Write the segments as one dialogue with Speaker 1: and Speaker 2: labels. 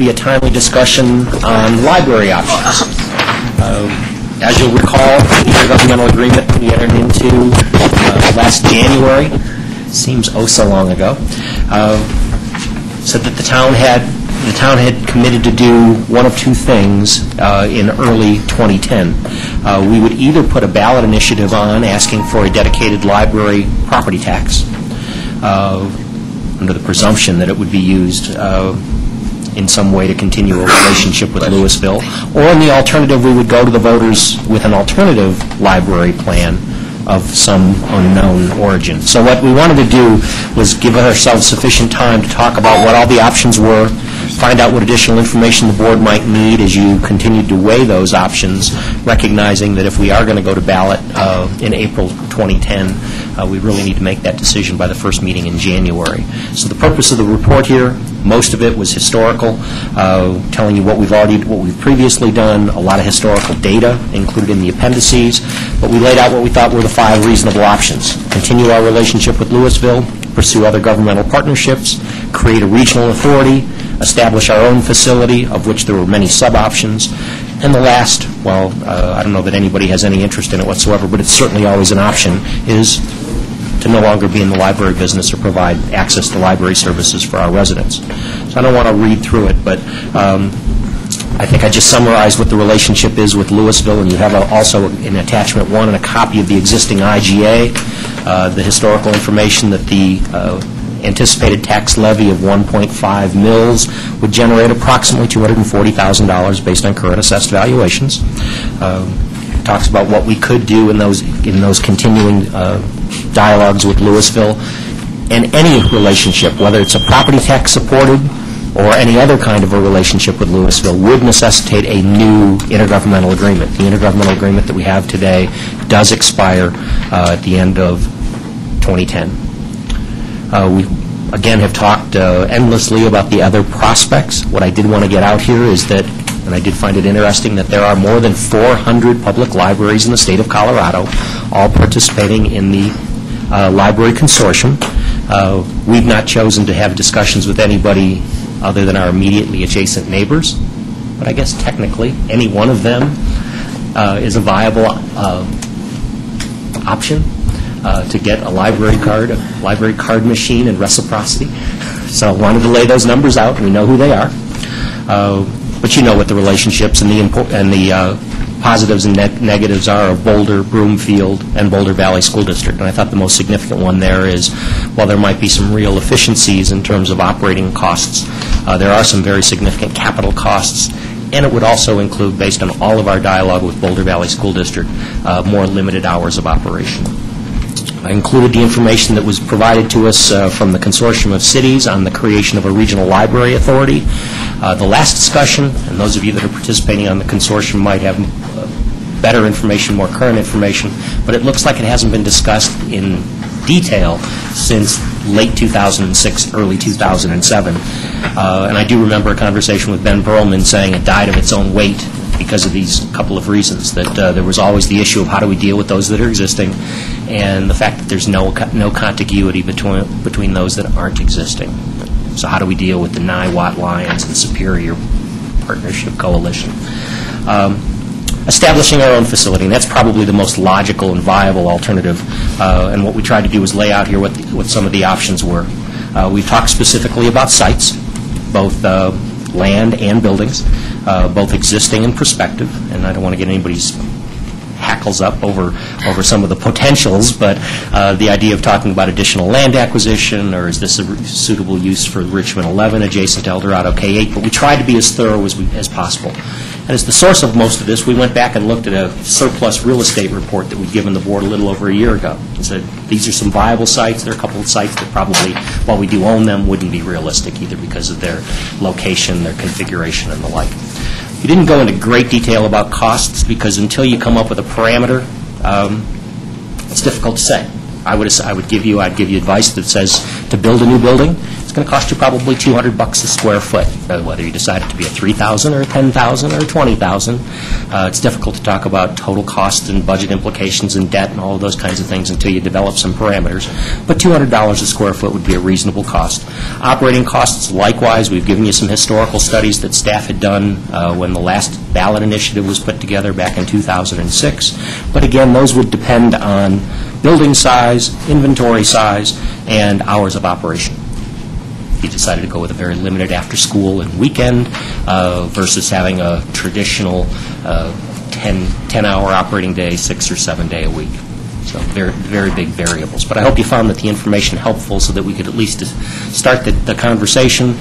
Speaker 1: be a timely discussion on library options. Uh, As you'll recall, the intergovernmental agreement we entered into uh, last January, seems oh so long ago, uh, said that the town had, the town had committed to do one of two things uh, in early 2010. Uh, We would either put a ballot initiative on asking for a dedicated library property tax, uh, under the presumption that it would be used uh, in some way to continue a relationship with Louisville, or in the alternative, we would go to the voters with an alternative library plan of some unknown origin. So what we wanted to do was give ourselves sufficient time to talk about what all the options were, find out what additional information the board might need as you continued to weigh those options, recognizing that if we are going to go to ballot uh, in April 2010, uh, we really need to make that decision by the first meeting in January. So the purpose of the report here, most of it was historical, uh, telling you what we've already, what we've previously done, a lot of historical data included in the appendices, but we laid out what we thought were the five reasonable options. Continue our relationship with Louisville, pursue other governmental partnerships, create a regional authority, establish our own facility, of which there were many sub-options, and the last, well, uh, I don't know that anybody has any interest in it whatsoever, but it's certainly always an option, is to no longer be in the library business or provide access to library services for our residents. So I don't want to read through it, but um, I think I just summarized what the relationship is with Louisville, and you have a- also in attachment one and a copy of the existing IGA, uh, the historical information that the uh, anticipated tax levy of 1.5 mills would generate approximately $240,000 based on current assessed valuations. Um, Talks about what we could do in those, in those continuing uh, dialogues with Louisville, and any relationship, whether it's a property tax supported or any other kind of a relationship with Louisville, would necessitate a new intergovernmental agreement. The intergovernmental agreement that we have today does expire uh, at the end of 2010. Uh, We, again, have talked uh, endlessly about the other prospects. What I did want to get out here is that, and I did find it interesting, that there are more than 400 public libraries in the state of Colorado, all participating in the uh, library consortium. Uh, We've not chosen to have discussions with anybody other than our immediately adjacent neighbors, but I guess technically, any one of them uh, is a viable uh, option uh, to get a library card, a library card machine and reciprocity. So I wanted to lay those numbers out, we know who they are. Uh, But you know what the relationships and the, and the uh, positives and neg- negatives are of Boulder, Broomfield, and Boulder Valley School District. And I thought the most significant one there is, while there might be some real efficiencies in terms of operating costs, uh, there are some very significant capital costs, and it would also include, based on all of our dialogue with Boulder Valley School District, uh, more limited hours of operation. I included the information that was provided to us uh, from the Consortium of Cities on the creation of a regional library authority. Uh, The last discussion, and those of you that are participating on the consortium might have uh, better information, more current information, but it looks like it hasn't been discussed in detail since late 2006, early 2007. Uh, And I do remember a conversation with Ben Pearlman saying it died of its own weight because of these couple of reasons, that uh, there was always the issue of how do we deal with those that are existing, and the fact that there's no no contiguity between between those that aren't existing. So how do we deal with the Niwot Lions and Superior Partnership Coalition? Um, Establishing our own facility, and that's probably the most logical and viable alternative. Uh, And what we tried to do was lay out here what, the- what some of the options were. Uh, We talked specifically about sites, both uh, land and buildings, uh, both existing and prospective, and I don't want to get anybody's hackles up over, over some of the potentials, but uh, the idea of talking about additional land acquisition, or is this a suitable use for Richmond 11 adjacent to Eldorado K-8, but we tried to be as thorough as, we- as possible. And as the source of most of this, we went back and looked at a surplus real estate report that we'd given the board a little over a year ago, and said, these are some viable sites, there are a couple of sites that probably, while we do own them, wouldn't be realistic either because of their location, their configuration, and the like. We didn't go into great detail about costs, because until you come up with a parameter, um, it's difficult to say. I would, I would give you, I'd give you advice that says, to build a new building, it's going to cost you probably 200 bucks a square foot, uh, whether you decide it to be a 3,000 or a 10,000 or 20,000. Uh, It's difficult to talk about total cost and budget implications and debt and all of those kinds of things until you develop some parameters. But $200 a square foot would be a reasonable cost. Operating costs, likewise, we've given you some historical studies that staff had done uh, when the last ballot initiative was put together back in 2006. But again, those would depend on building size, inventory size, and hours of operation. If you decided to go with a very limited after-school and weekend uh, versus having a traditional uh, 10, 10-hour operating day, six or seven day a week. So very, very big variables. But I hope you found that the information helpful so that we could at least start the, the conversation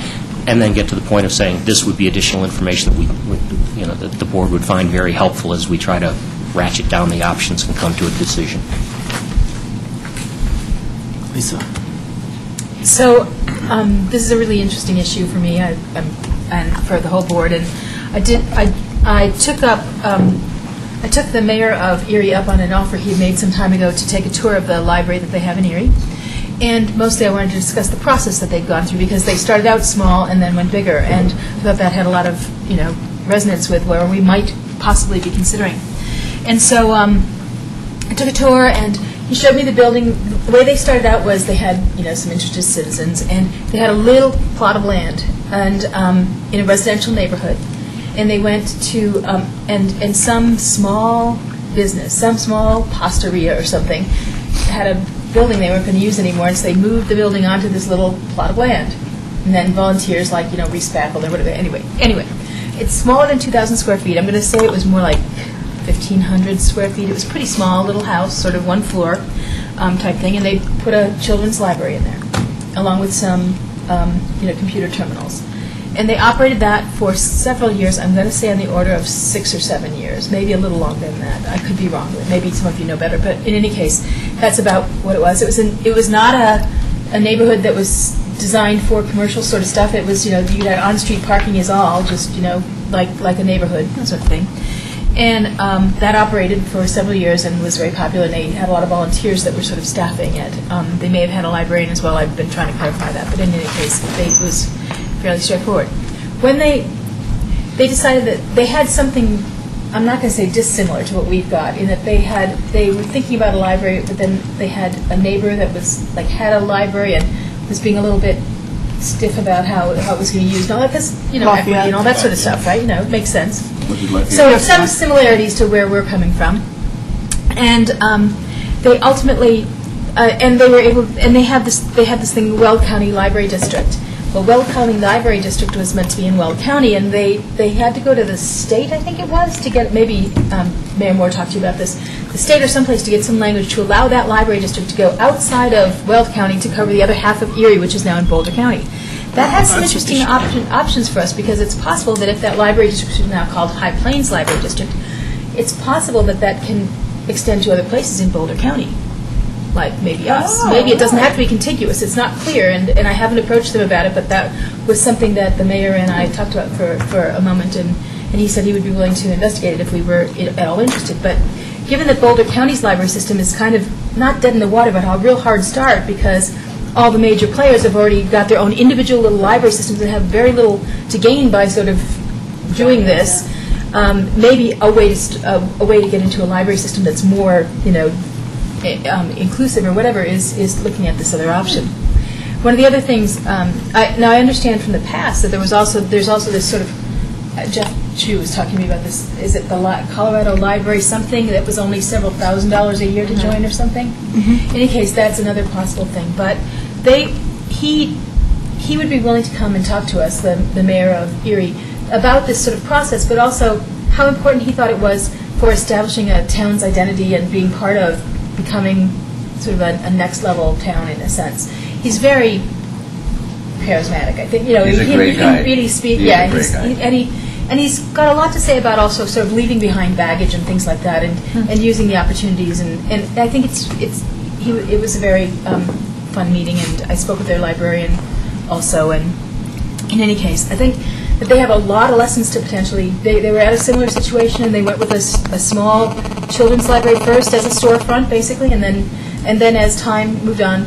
Speaker 1: and then get to the point of saying this would be additional information that we, would, you know, that the board would find very helpful as we try to ratchet down the options and come to a decision.
Speaker 2: Lisa?
Speaker 3: So, um, this is a really interesting issue for me I- and for the whole board. And I did, I I took up, um, I took the mayor of Erie up on an offer he made some time ago to take a tour of the library that they have in Erie. And mostly I wanted to discuss the process that they'd gone through, because they started out small and then went bigger. And I thought that had a lot of, you know, resonance with where we might possibly be considering. And so, um, I took a tour, and he showed me the building. The way they started out was they had, you know, some interested citizens, and they had a little plot of land, and um, in a residential neighborhood, and they went to um, and and some small business, some small pastaria or something, had a building they weren't going to use anymore, and so they moved the building onto this little plot of land, and then volunteers like you know respackle or whatever. Anyway, anyway, it's smaller than 2,000 square feet. I'm going to say it was more like 1,500 square feet. It was pretty small little house, sort of one floor um, type thing, and they put a children's library in there, along with some, um, you know, computer terminals. And they operated that for several years. I'm going to say on the order of six or seven years, maybe a little longer than that. I could be wrong. Maybe some of you know better. But in any case, that's about what it was. It was an, it was not a, a neighborhood that was designed for commercial sort of stuff. It was, you know, you had on-street parking is all, just, you know, like, like a neighborhood, that sort of thing. And um, that operated for several years and was very popular, and they had a lot of volunteers that were sort of staffing it. Um, They may have had a librarian as well, I've been trying to clarify that, but in any case, they- it was fairly straightforward. When they, they decided that they had something, I'm not going to say dissimilar to what we've got, in that they had, they were thinking about a library, but then they had a neighbor that was, like, had a library and was being a little bit stiff about how, how it was going to be used, and all that, you know, and all that sort of stuff, right? You know, it makes sense. So some similarities to where we're coming from. And um, they ultimately, uh, and they were able, and they had this, they had this thing, Weld County Library District. Well, Weld County Library District was meant to be in Weld County, and they, they had to go to the state, I think it was, to get, maybe um, Mayor Moore talked to you about this, the state or someplace to get some language to allow that library district to go outside of Weld County to cover the other half of Erie, which is now in Boulder County. That has some interesting option- options for us, because it's possible that if that library district is now called High Plains Library District, it's possible that that can extend to other places in Boulder County, like maybe us. Oh, maybe it doesn't have to be contiguous, it's not clear, and, and I haven't approached them about it, but that was something that the mayor and I talked about for, for a moment, and, and he said he would be willing to investigate it if we were at all interested. But given that Boulder County's library system is kind of not dead in the water, but a real hard start, because all the major players have already got their own individual little library systems and have very little to gain by sort of doing this. Um, maybe a way to st- a, a way to get into a library system that's more you know i- um, inclusive or whatever is is looking at this other option. One of the other things um, I, now I understand from the past that there was also there's also this sort of uh, Jeff Chu was talking to me about this. Is it the Li- Colorado Library something that was only several thousand dollars a year to join or something? In any case, that's another possible thing. But they he he would be willing to come and talk to us, the, the mayor of Erie, about this sort of process, but also how important he thought it was for establishing a town's identity and being part of becoming sort of a, a next level town in a sense. He's very charismatic. I think you know
Speaker 4: He's a
Speaker 3: he,
Speaker 4: great
Speaker 3: he
Speaker 4: guy.
Speaker 3: really speak.
Speaker 4: He's
Speaker 3: yeah,
Speaker 4: a great
Speaker 3: he's,
Speaker 4: guy.
Speaker 3: he- and he and he's got a lot to say about also sort of leaving behind baggage and things like that, and,
Speaker 4: Hmm.
Speaker 3: and using the opportunities. And, and I think it's it's he, it was a very um, fun meeting, and I spoke with their librarian also. And in any case, I think that they have a lot of lessons to potentially. They, they were at a similar situation, and they went with a small children's library first as a storefront, basically, and then and then as time moved on,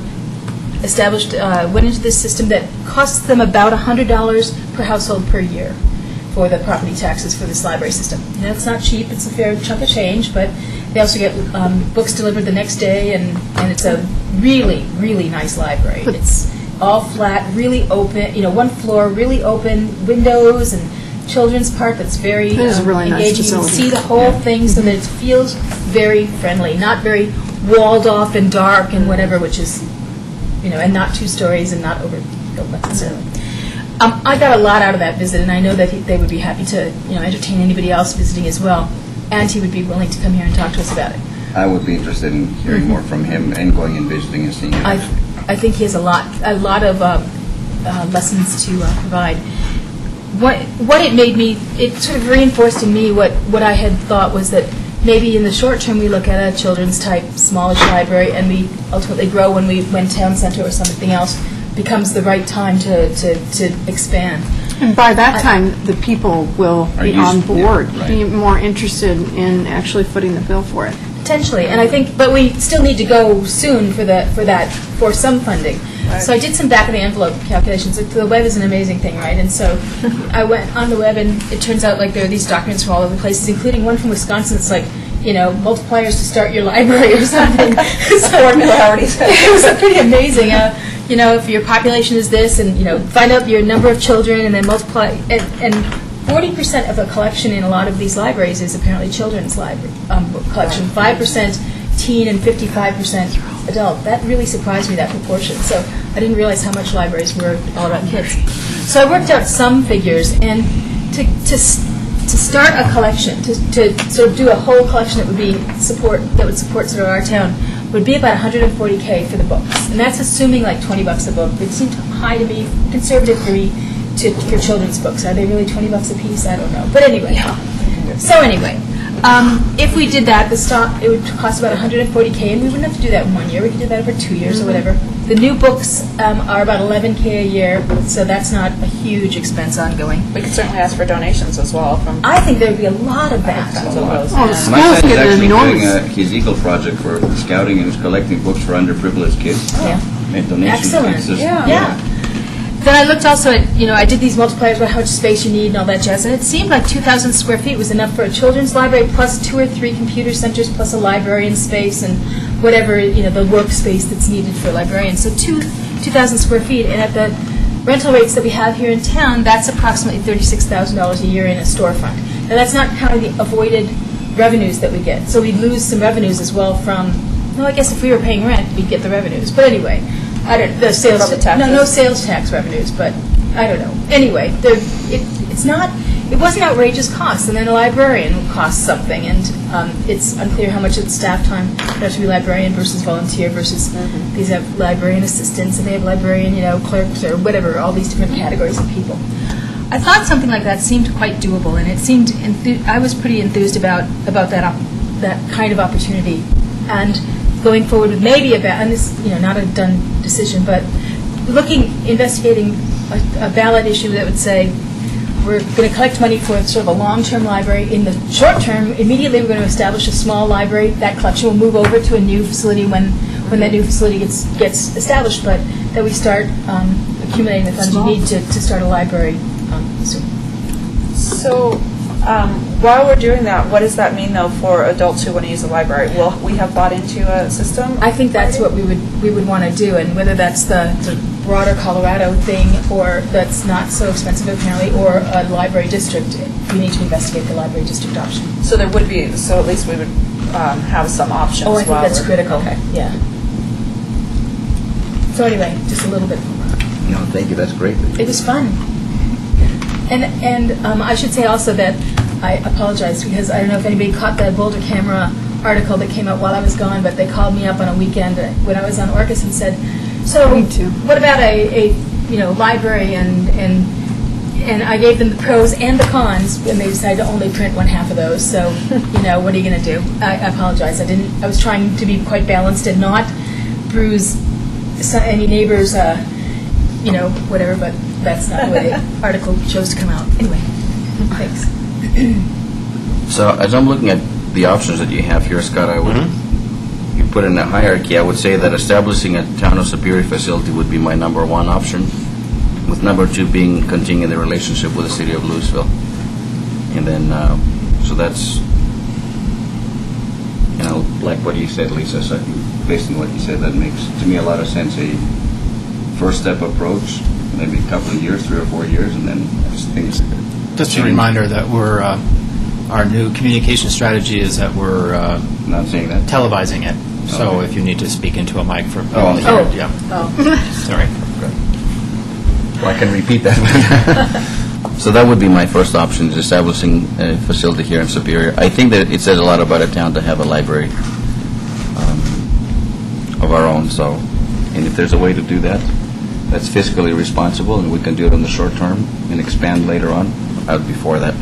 Speaker 3: established, uh, went into this system that costs them about $100 per household per year for the property taxes for this library system. And it's not cheap, it's a fair chunk of change, but they also get um, books delivered the next day, and, and it's a really, really nice library. It's all flat, really open, you know, one floor, really open, windows and children's part that's very
Speaker 2: It is
Speaker 3: um,
Speaker 2: really nice
Speaker 3: engaging. You can
Speaker 2: facility.
Speaker 3: see the whole thing so that it feels very friendly, not very walled off and dark and whatever, which is, you know, and not two stories and not overbuilt necessarily. Um, I got a lot out of that visit, and I know that he- they would be happy to, you know, entertain anybody else visiting as well, and he would be willing to come here and talk to us about it.
Speaker 4: I would be interested in hearing more from him and going and visiting and seeing it.
Speaker 3: I, I think he has a lot, a lot of uh, uh, lessons to uh, provide. What, what it made me, it sort of reinforced in me what, what I had thought was that maybe in the short term, we look at a children's type, smallish library, and we ultimately grow when we, when town center or something else becomes the right time to, to, to expand.
Speaker 2: And by that time, the people will
Speaker 4: Are
Speaker 2: be
Speaker 4: used-
Speaker 2: on
Speaker 4: yeah,
Speaker 2: board,
Speaker 4: right.
Speaker 2: be more interested in actually footing the bill for it.
Speaker 3: Potentially, and I think, but we still need to go soon for the, for that, for some funding. So I did some back of the envelope calculations. Like, The web is an amazing thing, right? And so I went on the web, and it turns out like there are these documents from all over the places, including one from Wisconsin. It's like, you know, multipliers to start your library or something. Formularities. It was pretty amazing. Uh, you know, if your population is this, and you know, find out your number of children, and then multiply. And, and 40% of the collection in a lot of these libraries is apparently children's library um, collection. 5% teen and 55% adult. That really surprised me, that proportion. So I didn't realize how much libraries were all about kids. So I worked out some figures, and to, to, to start a collection, to, to sort of do a whole collection that would be support, that would support sort of our town, would be about 140K for the books. And that's assuming like 20 bucks a book. It seemed high to me, conservative for me, to, for children's books. Are they really 20 bucks a piece? I don't know. But anyway. So anyway, um, if we did that, the stock, it would cost about 140K, and we wouldn't have to do that in one year. We could do that over two years or whatever. The new books um, are about 11K a year, so that's not a huge expense ongoing.
Speaker 5: We could certainly ask for donations as well from
Speaker 3: I think there would be a lot of that.
Speaker 5: friends of those.
Speaker 2: Oh, the
Speaker 5: yeah.
Speaker 4: My son is
Speaker 2: get an
Speaker 4: actually doing
Speaker 2: enormous.
Speaker 4: uh, his Eagle project for scouting and is collecting books for underprivileged kids.
Speaker 3: Yeah.
Speaker 4: Made donations.
Speaker 3: Excellent.
Speaker 4: It's just-
Speaker 5: Yeah.
Speaker 3: Yeah. Then I looked also at, you know, I did these multipliers about how much space you need and all that jazz, and it seemed like 2,000 square feet was enough for a children's library plus two or three computer centers plus a librarian space and whatever, you know, the workspace that's needed for a librarian. So two, 2,000 square feet, and at the rental rates that we have here in town, that's approximately $36,000 a year in a storefront. Now, that's not counting the avoided revenues that we get. So we'd lose some revenues as well from, well, I guess if we were paying rent, we'd get the revenues. But anyway, I don't, the sales,
Speaker 5: taxes.
Speaker 3: no, no sales tax revenues, but I don't know. Anyway, it, it's not, it wasn't outrageous cost, and then a librarian would cost something, and um, it's unclear how much it's staff time, have to be librarian versus volunteer versus, these have librarian assistants, and they have librarian, you know, clerks, or whatever, all these different categories of people. I thought something like that seemed quite doable, and it seemed, I was pretty enthused about, about that, that kind of opportunity. And going forward with maybe a, ba- and this, you know, not a done decision, but looking, investigating a, a ballot issue that would say, we're going to collect money for sort of a long-term library. In the short term, immediately we're going to establish a small library. That collection will move over to a new facility when, when that new facility gets, gets established, but that we start um, accumulating the funds we need to, to start a library um, soon.
Speaker 5: So, um, while we're doing that, what does that mean though for adults who want to use the library? Will we have bought into a system?
Speaker 3: I think that's what we would, we would want to do, and whether that's the the broader Colorado thing, or that's not so expensive apparently, or a library district, we need to investigate the library district option.
Speaker 5: So there would be, so at least we would um, have some options
Speaker 3: Oh, I think
Speaker 5: while
Speaker 3: that's critical,
Speaker 5: Okay.
Speaker 3: yeah. So anyway, just a little bit.
Speaker 4: No, thank you, that's great.
Speaker 3: It was fun. And, and um, I should say also that I apologize because I don't know if anybody caught the Boulder Camera article that came out while I was gone, but they called me up on a weekend when I was on Orcas and said, so what about a, a, you know, library and, and, and I gave them the pros and the cons, and they decided to only print one half of those, so, you know, what are you going to do? I I apologize, I didn't, I was trying to be quite balanced and not bruise any neighbors, uh, you know, whatever, but that's not the way the article chose to come out. Anyway, thanks.
Speaker 6: So as I'm looking at the options that you have here, Scott, I would, you
Speaker 4: put in a hierarchy, I would say that establishing a town of Superior facility would be my number one option, with number two being continuing the relationship with the city of Louisville. And then, uh, so that's, you know, like what you said, Lisa, so based on what you said, that makes, to me, a lot of sense, a first step approach, maybe a couple of years, three or four years, and then as things.
Speaker 6: Just a reminder that we're, uh, our new communication strategy is that we're uh,
Speaker 4: Not saying that.
Speaker 6: televising it. So if you need to speak into a mic for,
Speaker 4: Oh.
Speaker 6: oh, yeah, oh. sorry.
Speaker 4: Well, I can repeat that. So that would be my first option, is establishing a facility here in Superior. I think that it says a lot about a town to have a library um, of our own, so, and if there's a way to do that, that's fiscally responsible, and we can do it in the short term and expand later on, I before that.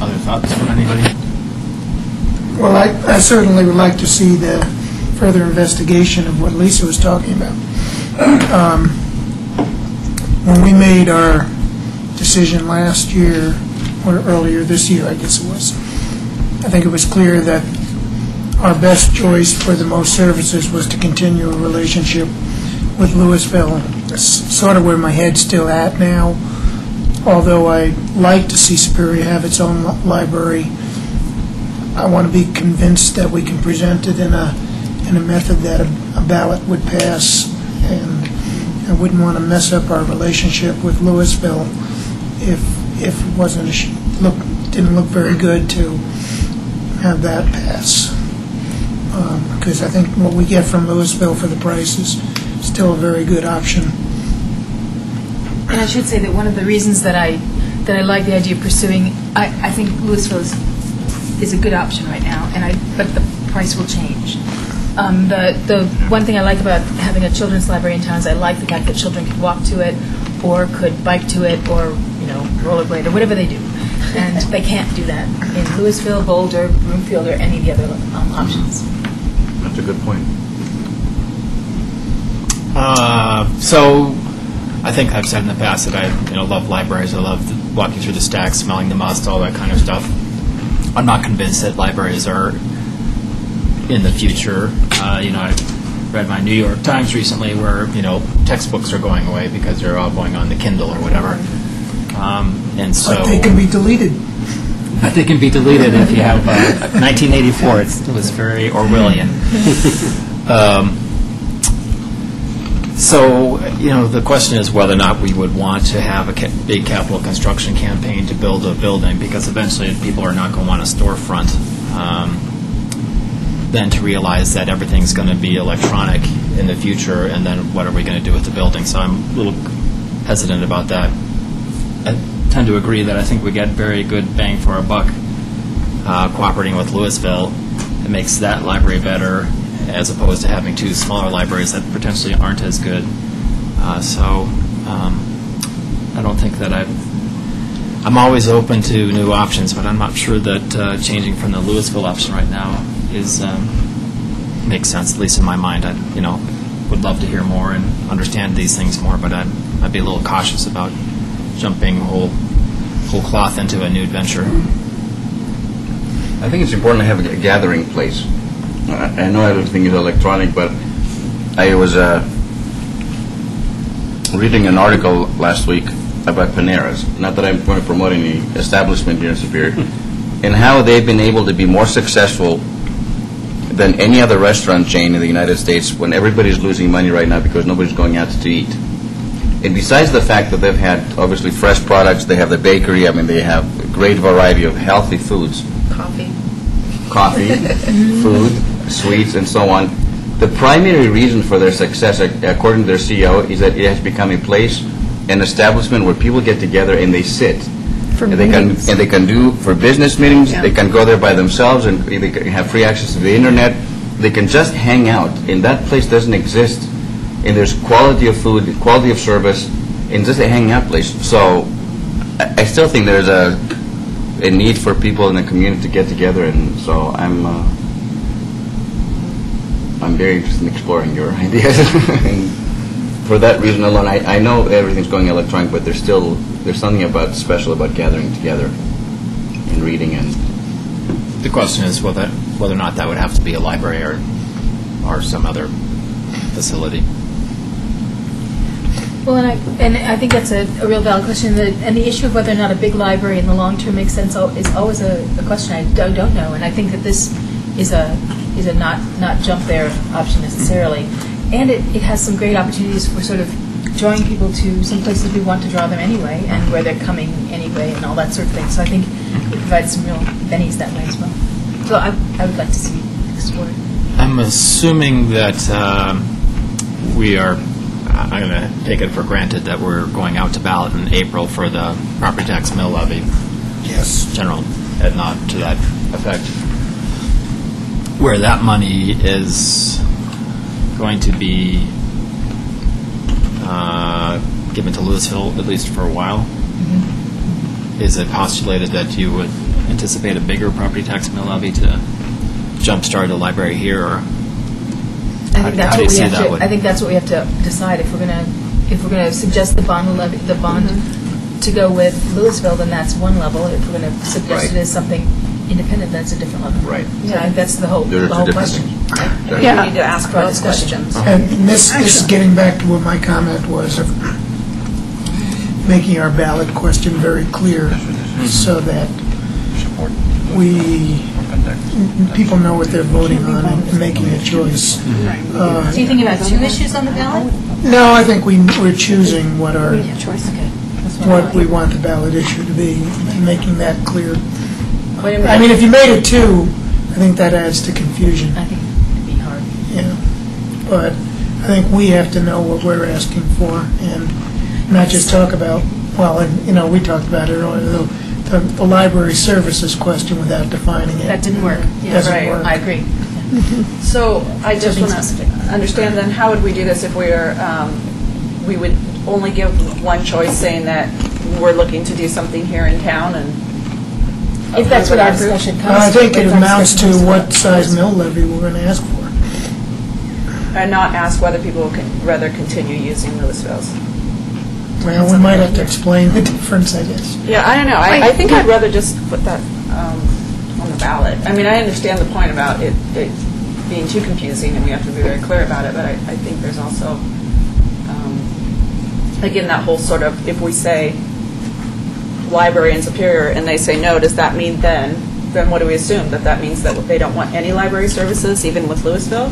Speaker 6: Other thoughts from anybody?
Speaker 7: Well, I I certainly would like to see the further investigation of what Lisa was talking about. Um, When we made our decision last year, or earlier this year, I guess it was, I think it was clear that our best choice for the most services was to continue a relationship with Louisville. That's sort of where my head's still at now, although I like to see Superior have its own li- library. I want to be convinced that we can present it in a, in a method that a a ballot would pass, and I wouldn't want to mess up our relationship with Louisville if, if it wasn't, a sh- look, didn't look very good to have that pass. Because I think what we get from Louisville for the price is still a very good option.
Speaker 3: And I should say that one of the reasons that I, that I like the idea of pursuing, I, I think Louisville is, is a good option right now, and I, but the price will change. Um, the, the one thing I like about having a children's library in town is I like the fact that children could walk to it, or could bike to it, or, you know, rollerblade, or whatever they do. And they can't do that in Louisville, Boulder, Broomfield, or any of the other um, options.
Speaker 4: That's a good point.
Speaker 6: Uh, So, I think I've said in the past that I, you know, love libraries. I love the- walking through the stacks, smelling the must, all that kind of stuff. I'm not convinced that libraries are in the future. Uh, You know, I read my New York Times recently where, you know, textbooks are going away because they're all going on the Kindle or whatever. Um, And so...
Speaker 7: But they can be deleted.
Speaker 6: But they can be deleted if you have uh, 1984. It's, it was very Orwellian. um, so, you know, the question is whether or not we would want to have a ca- big capital construction campaign to build a building, because eventually people are not going to want a storefront. Um, then to realize that everything's going to be electronic in the future, and then what are we going to do with the building? So I'm a little hesitant about that. I tend to agree that I think we get very good bang for our buck uh, cooperating with Louisville. It makes that library better as opposed to having two smaller libraries that potentially aren't as good. Uh, so um, I don't think that I've. I'm always open to new options, but I'm not sure that uh, changing from the Louisville option right now is um, makes sense. At least in my mind, I you know would love to hear more and understand these things more, but I'd, I'd be a little cautious about jumping whole whole cloth into a new adventure.
Speaker 4: I think it's important to have a gathering place. I know everything is electronic, but I was uh, reading an article last week about Panera's. Not that I'm going to promote any establishment here in Superior, and how they've been able to be more successful than any other restaurant chain in the United States when everybody's losing money right now because nobody's going out to eat. And besides the fact that they've had obviously fresh products, they have the bakery, I mean, they have a great variety of healthy foods
Speaker 3: Coffee.
Speaker 4: coffee, food, sweets, and so on. The primary reason for their success, according to their CEO, is that it has become a place, an establishment where people get together and they sit.
Speaker 2: For
Speaker 4: and they can
Speaker 2: meetings.
Speaker 4: and they can do for business meetings.
Speaker 2: Yeah.
Speaker 4: They can go there by themselves and they can have free access to the internet. They can just hang out, and that place doesn't exist. And there's quality of food, quality of service, and just a hanging out place. So, I, I still think there's a a need for people in the community to get together, and so I'm uh, I'm very interested in exploring your ideas. and for that reason alone, I, I know everything's going electronic, but there's still there's something about special about gathering together and reading and
Speaker 6: The question is whether, whether or not that would have to be a library or, or some other facility.
Speaker 3: Well, and I, and I think that's a, a real valid question, that- and the issue of whether or not a big library in the long term makes sense is always a, a question I don't, don't know, and I think that this is a, is a not, not jump there option necessarily. And it, it has some great opportunities for sort of drawing people to some places we want to draw them anyway, and where they're coming anyway, and all that sort of thing. So I think it provides some real bennies that way as well. So I, I would like to see explored.
Speaker 6: I'm assuming that um, we are, I'm going to take it for granted that we're going out to ballot in April for the property tax mill levy.
Speaker 7: Yes.
Speaker 6: General ed nod to that effect. Where that money is going to be uh, given to Louisville, at least for a while. Is it postulated that you would anticipate a bigger property tax mill levy to jumpstart a library here, or
Speaker 3: I think that's
Speaker 6: how do you
Speaker 3: what we
Speaker 6: see
Speaker 3: have
Speaker 6: that
Speaker 3: to,
Speaker 6: would-
Speaker 3: I think that's what we have to decide. If we're going to, if we're going to suggest the bond levy, the bond
Speaker 6: Mm-hmm.
Speaker 3: to go with Louisville, then that's one level. If we're going to suggest
Speaker 4: Right.
Speaker 3: it as something independent, that's a different level.
Speaker 4: Right.
Speaker 3: So I think that's the whole,
Speaker 4: There are
Speaker 3: the
Speaker 4: two
Speaker 3: whole
Speaker 4: different
Speaker 3: question.
Speaker 4: things.
Speaker 5: I think
Speaker 2: Yeah.
Speaker 5: we need to ask
Speaker 3: For
Speaker 5: both
Speaker 3: discussion.
Speaker 5: questions.
Speaker 7: And this, this is getting back to what my comment was of making our ballot question very clear so that we, people know what they're voting on and making a choice. Uh,
Speaker 3: So you thinking about two issues on the ballot?
Speaker 7: No, I think we, we're choosing what our,
Speaker 3: Choice. Okay.
Speaker 7: What we want the ballot issue to be, and making that clear.
Speaker 3: Wait a minute.
Speaker 7: I mean, if you made it two, I think that adds to confusion,
Speaker 3: I think it'd be hard.
Speaker 7: yeah. But I think we have to know what we're asking for and not just talk about, well, and, you know, we talked about it earlier, the, the the library services question without defining it.
Speaker 3: That didn't work. Yeah,
Speaker 7: Doesn't
Speaker 5: right.
Speaker 7: work.
Speaker 3: I agree.
Speaker 5: So I just
Speaker 3: Something
Speaker 5: want
Speaker 3: specific.
Speaker 5: to understand then, how would we do this if we're, um, we would only give one choice saying that we're looking to do something here in town and?
Speaker 3: If that's what our discussion comes to.
Speaker 7: I think it
Speaker 3: if our
Speaker 7: amounts to
Speaker 3: discussion comes
Speaker 7: what size mill levy we're going to ask for.
Speaker 5: And not ask whether people can rather continue using Louisville's?
Speaker 7: Well, we might have to explain the difference, I guess.
Speaker 5: Yeah, I don't know. I, I think I'd rather just put that um, on the ballot. I mean, I understand the point about it, it being too confusing, and we have to be very clear about it, but I, I think there's also, um, again, that whole sort of, if we say library in Superior, and they say no, does that mean then, then what do we assume? That that means that they don't want any library services, even with Louisville?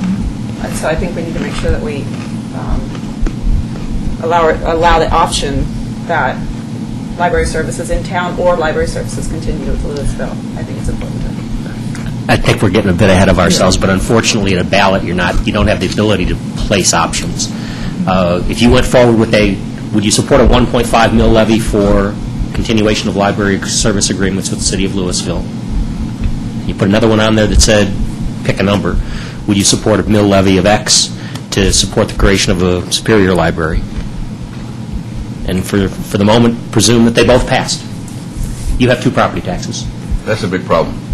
Speaker 5: Uh, So I think we need to make sure that we allow, allow the option that library services in town or library services continue with Louisville. I think it's important to.
Speaker 1: I think we're getting a bit ahead of ourselves, but unfortunately, at a ballot, you're not, you don't have the ability to place options. Uh, If you went forward with a, would you support a 1.5 mil levy for continuation of library service agreements with the city of Louisville? You put another one on there that said, pick a number. Would you support a mill levy of X to support the creation of a superior library? And for, for the moment, presume that they both passed. You have two property taxes.
Speaker 4: That's a big problem.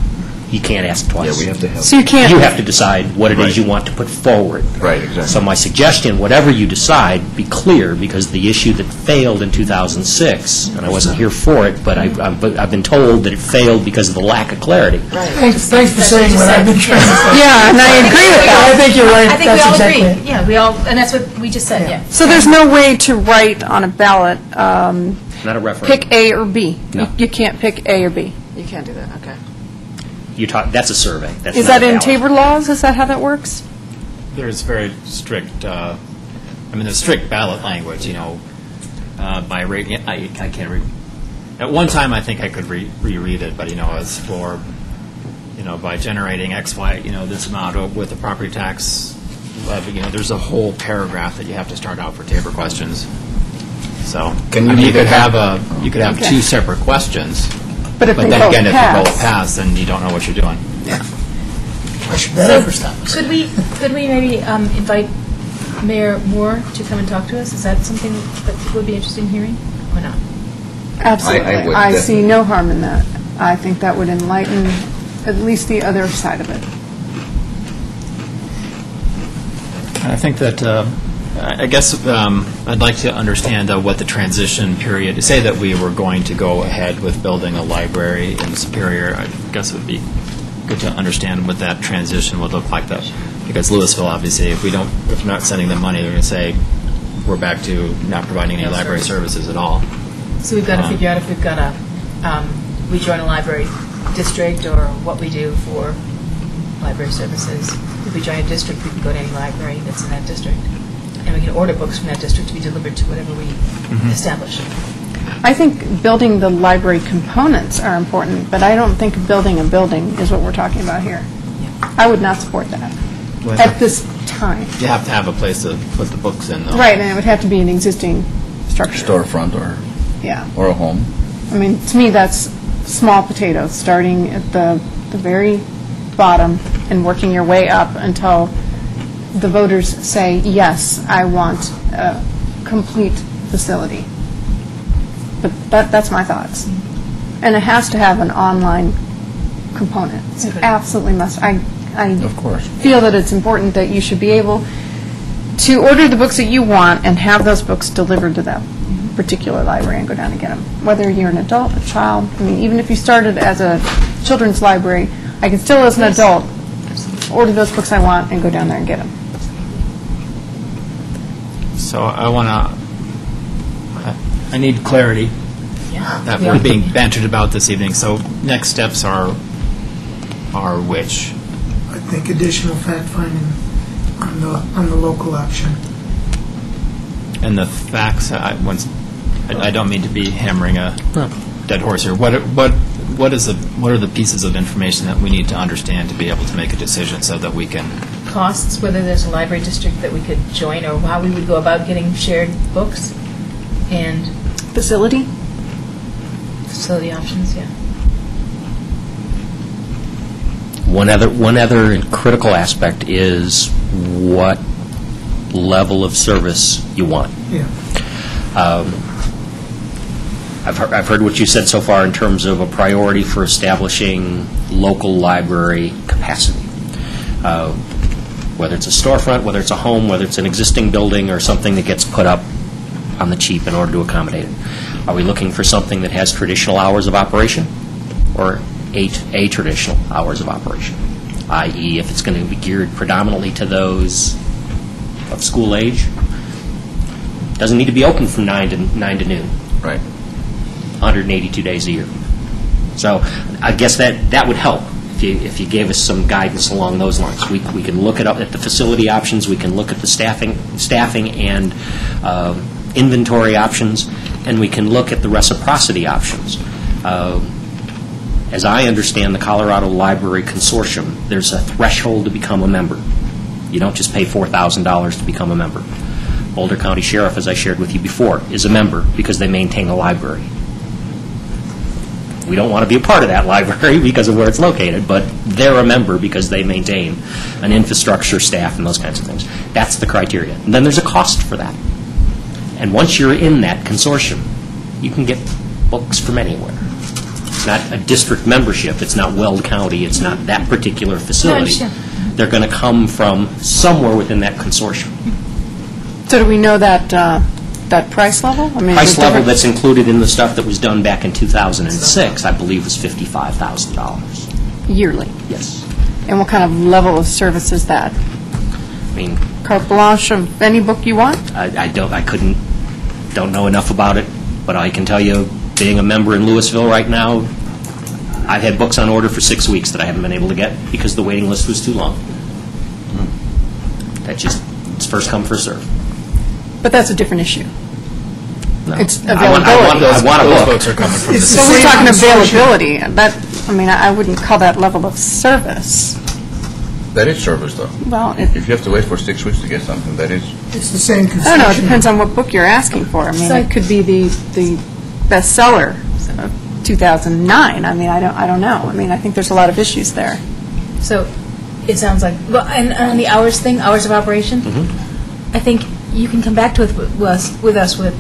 Speaker 1: You can't ask twice.
Speaker 4: Yeah, we have to have.
Speaker 2: So you can't.
Speaker 1: You have to decide what it is
Speaker 4: Right.
Speaker 1: you want to put forward.
Speaker 4: Right, exactly.
Speaker 1: So my suggestion, whatever you decide, be clear, because the issue that failed in 2006, and I wasn't here for it, but I- I've I've been told that it failed because of the lack of clarity.
Speaker 7: Thanks, thanks for saying what I've been trying to say.
Speaker 2: Yeah, and I agree with that.
Speaker 7: I think you're right,
Speaker 3: I think we
Speaker 7: that's
Speaker 3: all
Speaker 7: exactly
Speaker 3: agree.
Speaker 7: it.
Speaker 3: Yeah, we all, and that's what we just said, yeah.
Speaker 2: So there's no way to write on a ballot, um,
Speaker 1: Not a referendum.
Speaker 2: pick A or B?
Speaker 1: No.
Speaker 2: You- You can't pick A or B.
Speaker 5: You can't do that, okay.
Speaker 1: You talk, that's a survey. That's
Speaker 2: Is
Speaker 1: not a
Speaker 2: that in
Speaker 1: ballot.
Speaker 2: TABOR laws? Is that how that works?
Speaker 6: there's very strict, uh, I mean, there's strict ballot language, you know, uh, by rate, I I can't read, at one time, I think I could re- reread it, but, you know, it's for, you know, by generating X, Y, you know, this amount of- with the property tax levy, you know, there's a whole paragraph that you have to start out for TABOR questions. So,
Speaker 4: Can
Speaker 6: I
Speaker 4: you
Speaker 6: mean, you
Speaker 4: make
Speaker 6: could
Speaker 4: it
Speaker 6: have a, you could have
Speaker 2: Okay.
Speaker 6: two separate questions,
Speaker 2: But if
Speaker 6: but
Speaker 2: they
Speaker 6: then
Speaker 2: both
Speaker 6: again, if they both
Speaker 2: pass.
Speaker 6: pass, then you don't know what you're doing.
Speaker 7: I should that ever stop.
Speaker 3: Could we, could we maybe um, invite Mayor Moore to come and talk to us? Is that something that would be interesting hearing, or not?
Speaker 2: Absolutely.
Speaker 4: I would
Speaker 2: I see
Speaker 4: definitely.
Speaker 2: no harm in that. I think that would enlighten at least the other side of it.
Speaker 6: I think that, uh, I guess um, I'd like to understand uh, what the transition period, is. say that we were going to go ahead with building a library in Superior, I guess it would be good to understand what that transition would look like, though. Because Louisville, obviously, if we don't, if we're not sending them money, they're going to say, we're back to not providing any library services at all.
Speaker 3: So we've got to
Speaker 6: Um,
Speaker 3: figure out if we've got a, um, we join a library district or what we do for library services. If we join a district, we can go to any library that's in that district. And we can order books from that district to be delivered to whatever we
Speaker 6: Mm-hmm.
Speaker 3: establish.
Speaker 2: I think building the library components are important, but I don't think building a building is what we're talking about here. I would not support that at this time.
Speaker 6: You have to have a place to put the books in, though.
Speaker 2: Right, and it would have to be an existing structure.
Speaker 4: Storefront or,
Speaker 2: Yeah.
Speaker 4: or a home.
Speaker 2: I mean, to me, that's small potatoes, starting at the, the very bottom and working your way up until the voters say, yes, I want a complete facility. But that, that's my thoughts. And it has to have an online component. It absolutely must. I, I
Speaker 4: Of course.
Speaker 2: feel that it's important that you should be able to order the books that you want and have those books delivered to that mm-hmm. particular library and go down and get them. Whether you're an adult, a child, I mean, even if you started as a children's library, I can still, as an adult, order those books I want and go down there and get them.
Speaker 6: So I want to, I need clarity
Speaker 3: Yeah.
Speaker 6: that
Speaker 3: We
Speaker 6: we're
Speaker 3: are.
Speaker 6: being bantered about this evening. So next steps are, are which?
Speaker 7: I think additional fact-finding on the, on the local option.
Speaker 6: And the facts, I, once, I I don't mean to be hammering a dead horse here. What, what, what is the, what are the pieces of information that we need to understand to be able to make a decision so that we can,
Speaker 3: Costs, whether there's a library district that we could join or how we would go about getting shared books and
Speaker 2: Facility?
Speaker 3: facility options, yeah.
Speaker 1: One other, one other critical aspect is what level of service you want.
Speaker 7: Yeah.
Speaker 1: I've heard, I've heard what you said so far in terms of a priority for establishing local library capacity. Uh, Whether it's a storefront, whether it's a home, whether it's an existing building, or something that gets put up on the cheap in order to accommodate it. Are we looking for something that has traditional hours of operation, or eight, a traditional hours of operation? I.e., if it's going to be geared predominantly to those of school age, doesn't need to be open from nine to, nine to noon.
Speaker 4: Right.
Speaker 1: 182 days a year. So I guess that, that would help if you, if you gave us some guidance along those lines. We, we can look at the facility options, we can look at the staffing, staffing and um, inventory options, and we can look at the reciprocity options. Um, As I understand the Colorado Library Consortium, there's a threshold to become a member. You don't just pay $4,000 to become a member. Boulder County Sheriff, as I shared with you before, is a member because they maintain a library. We don't want to be a part of that library because of where it's located, but they're a member because they maintain an infrastructure, staff, and those kinds of things. That's the criteria. And then there's a cost for that. And once you're in that consortium, you can get books from anywhere. It's not a district membership, it's not Weld County, it's not that particular facility. They're going to come from somewhere within that consortium.
Speaker 2: So do we know that, uh, that price level? I mean,
Speaker 1: Price level that's included in the stuff that was done back in 2006, I believe, was $55,000.
Speaker 2: Yearly.
Speaker 1: Yes.
Speaker 2: And what kind of level of service is that?
Speaker 1: I mean,
Speaker 2: Carte blanche of any book you want?
Speaker 1: I I don't, I couldn't, don't know enough about it, but I can tell you, being a member in Louisville right now, I've had books on order for six weeks that I haven't been able to get because the waiting list was too long. Hmm. That just, it's first come, first serve.
Speaker 2: But that's a different issue.
Speaker 1: No.
Speaker 2: It's
Speaker 1: I want- I want-
Speaker 2: availability.
Speaker 1: I want a
Speaker 6: those
Speaker 1: book.
Speaker 6: folks are coming from the
Speaker 7: It's
Speaker 2: But we're talking availability. That, I mean, I I wouldn't call that level of service.
Speaker 4: That is service, though.
Speaker 2: Well, it-
Speaker 4: If you have to wait for six weeks to get something, that is,
Speaker 7: It's the same oh,
Speaker 2: I don't know, it
Speaker 7: consortium.
Speaker 2: depends on what book you're asking for. I mean,
Speaker 3: So-
Speaker 2: it could be the, the bestseller of 2009. I mean, I don't, I don't know. I mean, I think there's a lot of issues there.
Speaker 3: So it sounds like, well, and on the hours thing, hours of operation, mm-hmm. I think you can come back to it with us, with us with,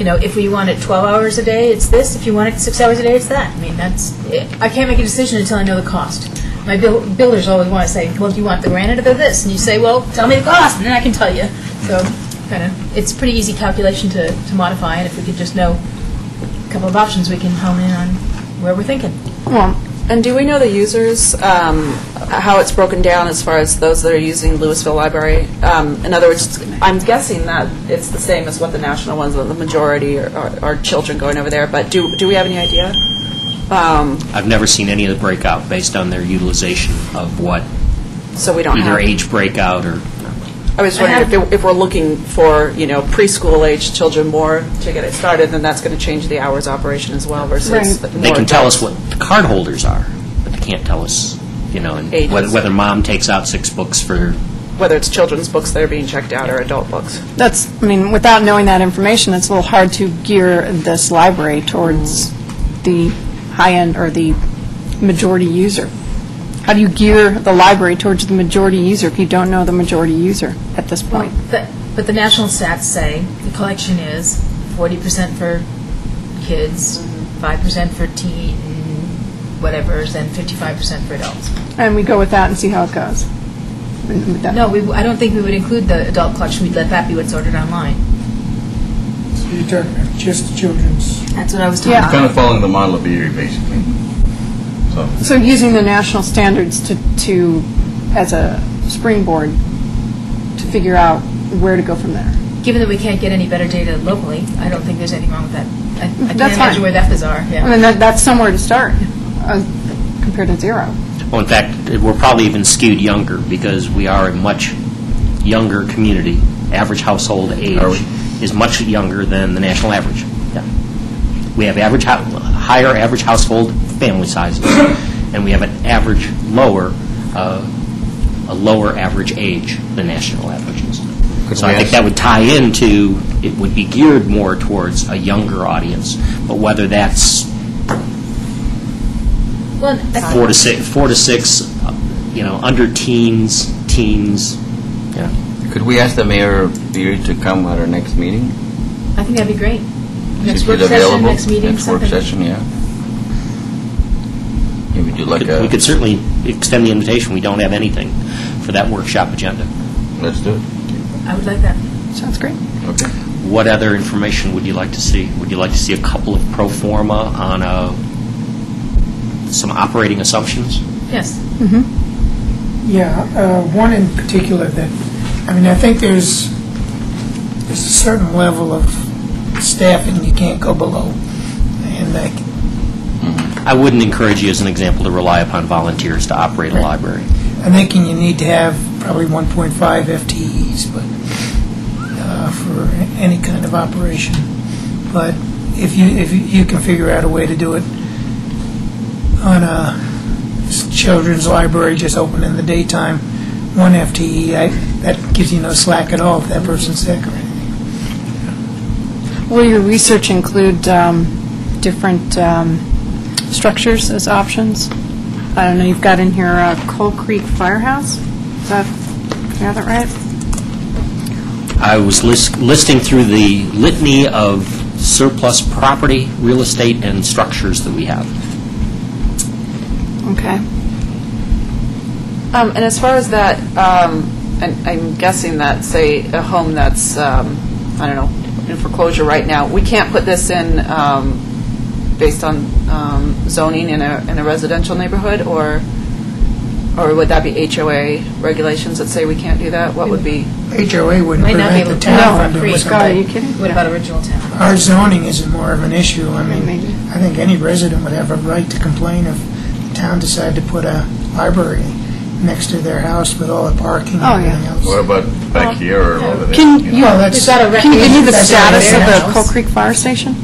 Speaker 3: you know, if we want it 12 hours a day, it's this, if you want it six hours a day, it's that. I mean, that's, I can't make a decision until I know the cost. My bill- builders always want to say, well, do you want the granite or this? And you say, well, tell me the cost, and then I can tell you. So, kind of, it's pretty easy calculation to to modify, and if we could just know a couple of options, we can hone in on where we're thinking.
Speaker 2: Well,
Speaker 5: And do we know the users, um, how it's broken down as far as those that are using Louisville Library? Um, In other words, I'm guessing that it's the same as what the national ones, the majority are- are are children going over there, but do do we have any idea? Um,
Speaker 1: I've never seen any of the breakout based on their utilization of what,
Speaker 5: So we don't have...
Speaker 1: either age breakout or,
Speaker 5: I was wondering if there- if we're looking for, you know, preschool-age children more to get it started, then that's going to change the hours operation as well versus...
Speaker 2: Right.
Speaker 5: the
Speaker 1: they can tell us
Speaker 5: adults.
Speaker 1: what the card holders are, but they can't tell us, you know, and
Speaker 5: Ages.
Speaker 1: whether whether mom takes out six books for,
Speaker 5: Whether it's children's books that are being checked out or adult books.
Speaker 2: That's, I mean, without knowing that information, it's a little hard to gear this library towards the high-end or the majority user. How do you gear the library towards the majority user if you don't know the majority user at this point?
Speaker 3: But, but the national stats say the collection is 40% for kids, 5% for teen, whatever, and 55% for adults.
Speaker 2: And we go with that and see how it goes. And with that-
Speaker 3: No, we, I don't think we would include the adult collection, we'd let that be what's ordered online.
Speaker 7: So you're talking about just children's,
Speaker 3: That's what I was talking
Speaker 2: Yeah.
Speaker 3: about.
Speaker 4: Kind of following the model of Erie, basically. So,
Speaker 2: So using the national standards to, to, as a springboard, to figure out where to go from there.
Speaker 3: Given that we can't get any better data locally, I don't think there's anything wrong with that. I- I can't
Speaker 2: That's fine.
Speaker 3: imagine where that bizarre,
Speaker 2: I
Speaker 3: yeah.
Speaker 2: mean, that, that's somewhere to start, uh, compared to zero.
Speaker 1: well, in fact, we're probably even skewed younger because we are a much younger community. Average household age
Speaker 4: Are we?
Speaker 1: is much younger than the national average. Yeah. We have average, hou- higher average household family sizes, and we have an average lower, uh, a lower average age than national averages.
Speaker 4: Could
Speaker 1: So
Speaker 4: we
Speaker 1: I think
Speaker 4: ask-
Speaker 1: that would tie into, it would be geared more towards a younger audience, but whether that's
Speaker 3: Well, I-
Speaker 1: four to six, four to six, uh, you know, under teens, teens, you know.
Speaker 4: could we ask the mayor of Erie to come at our next meeting?
Speaker 3: I think that'd be great. Next
Speaker 4: If
Speaker 3: work
Speaker 4: he's
Speaker 3: session,
Speaker 4: available?
Speaker 3: next meeting,
Speaker 4: Next work
Speaker 3: something.
Speaker 4: session, yeah. Maybe do like
Speaker 1: We
Speaker 4: a,
Speaker 1: could certainly extend the invitation. We don't have anything for that workshop agenda.
Speaker 4: let's do it.
Speaker 3: I would like that.
Speaker 2: Sounds great.
Speaker 4: Okay.
Speaker 1: What other information would you like to see? Would you like to see a couple of pro forma on uh, some operating assumptions?
Speaker 3: Yes. Mhm.
Speaker 7: yeah, uh, one in particular that, I mean, I think there's, there's a certain level of staffing you can't go below. And like,
Speaker 1: I wouldn't encourage you, as an example, to rely upon volunteers to operate a library.
Speaker 7: I'm thinking you need to have probably 1.5 FTEs, but, uh, for any kind of operation. But if you, if you- you can figure out a way to do it on a children's library, just open in the daytime, one FTE, I- that gives you no slack at all if that person's sick or anything.
Speaker 2: Will your research include um, different um, structures as options? I don't know, you've got in here uh, Coal Creek Firehouse? Is that, did I have that right?
Speaker 1: I was lis- listing through the litany of surplus property, real estate, and structures that we have.
Speaker 2: Okay.
Speaker 5: Um, And as far as that, um, and I'm guessing that, say, a home that's, um, I don't know, in foreclosure right now, we can't put this in um, based on um, zoning in a in a residential neighborhood, or or would that be HOA regulations that say we can't do that? What would be,
Speaker 7: HOA wouldn't
Speaker 3: Might not be
Speaker 7: prevent the
Speaker 3: able to.
Speaker 7: town
Speaker 3: No,
Speaker 7: from doing
Speaker 3: agreed.
Speaker 2: Scott, are you
Speaker 7: something.
Speaker 2: kidding?
Speaker 3: What about original town?
Speaker 7: Our zoning isn't more of an issue. I mean,
Speaker 2: Maybe.
Speaker 7: I think any resident would have a right to complain if the town decided to put a library next to their house with all the parking and
Speaker 2: Oh, yeah.
Speaker 7: everything else.
Speaker 4: What about back here or over there?
Speaker 2: Can you,
Speaker 7: Well, that's-
Speaker 3: We've got a
Speaker 2: can you give me the
Speaker 7: That's
Speaker 2: status of the
Speaker 7: house.
Speaker 2: Coal Creek Fire Station?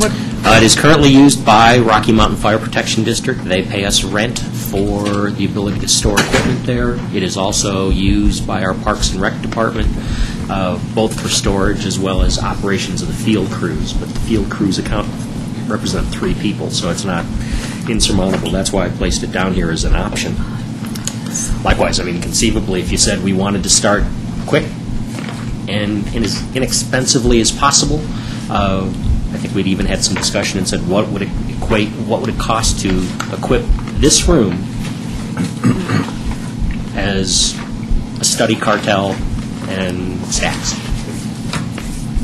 Speaker 2: What,
Speaker 1: It is currently used by Rocky Mountain Fire Protection District. They pay us rent for the ability to store equipment there. It is also used by our Parks and Rec Department, uh, both for storage as well as operations of the field crews. But the field crews account, represent three people, so it's not insurmountable. That's why I placed it down here as an option. Likewise, I mean, conceivably, if you said we wanted to start quick and and as inexpensively as possible, uh, I think we'd even had some discussion and said, what would it equate, what would it cost to equip this room as a study cartel and stacks?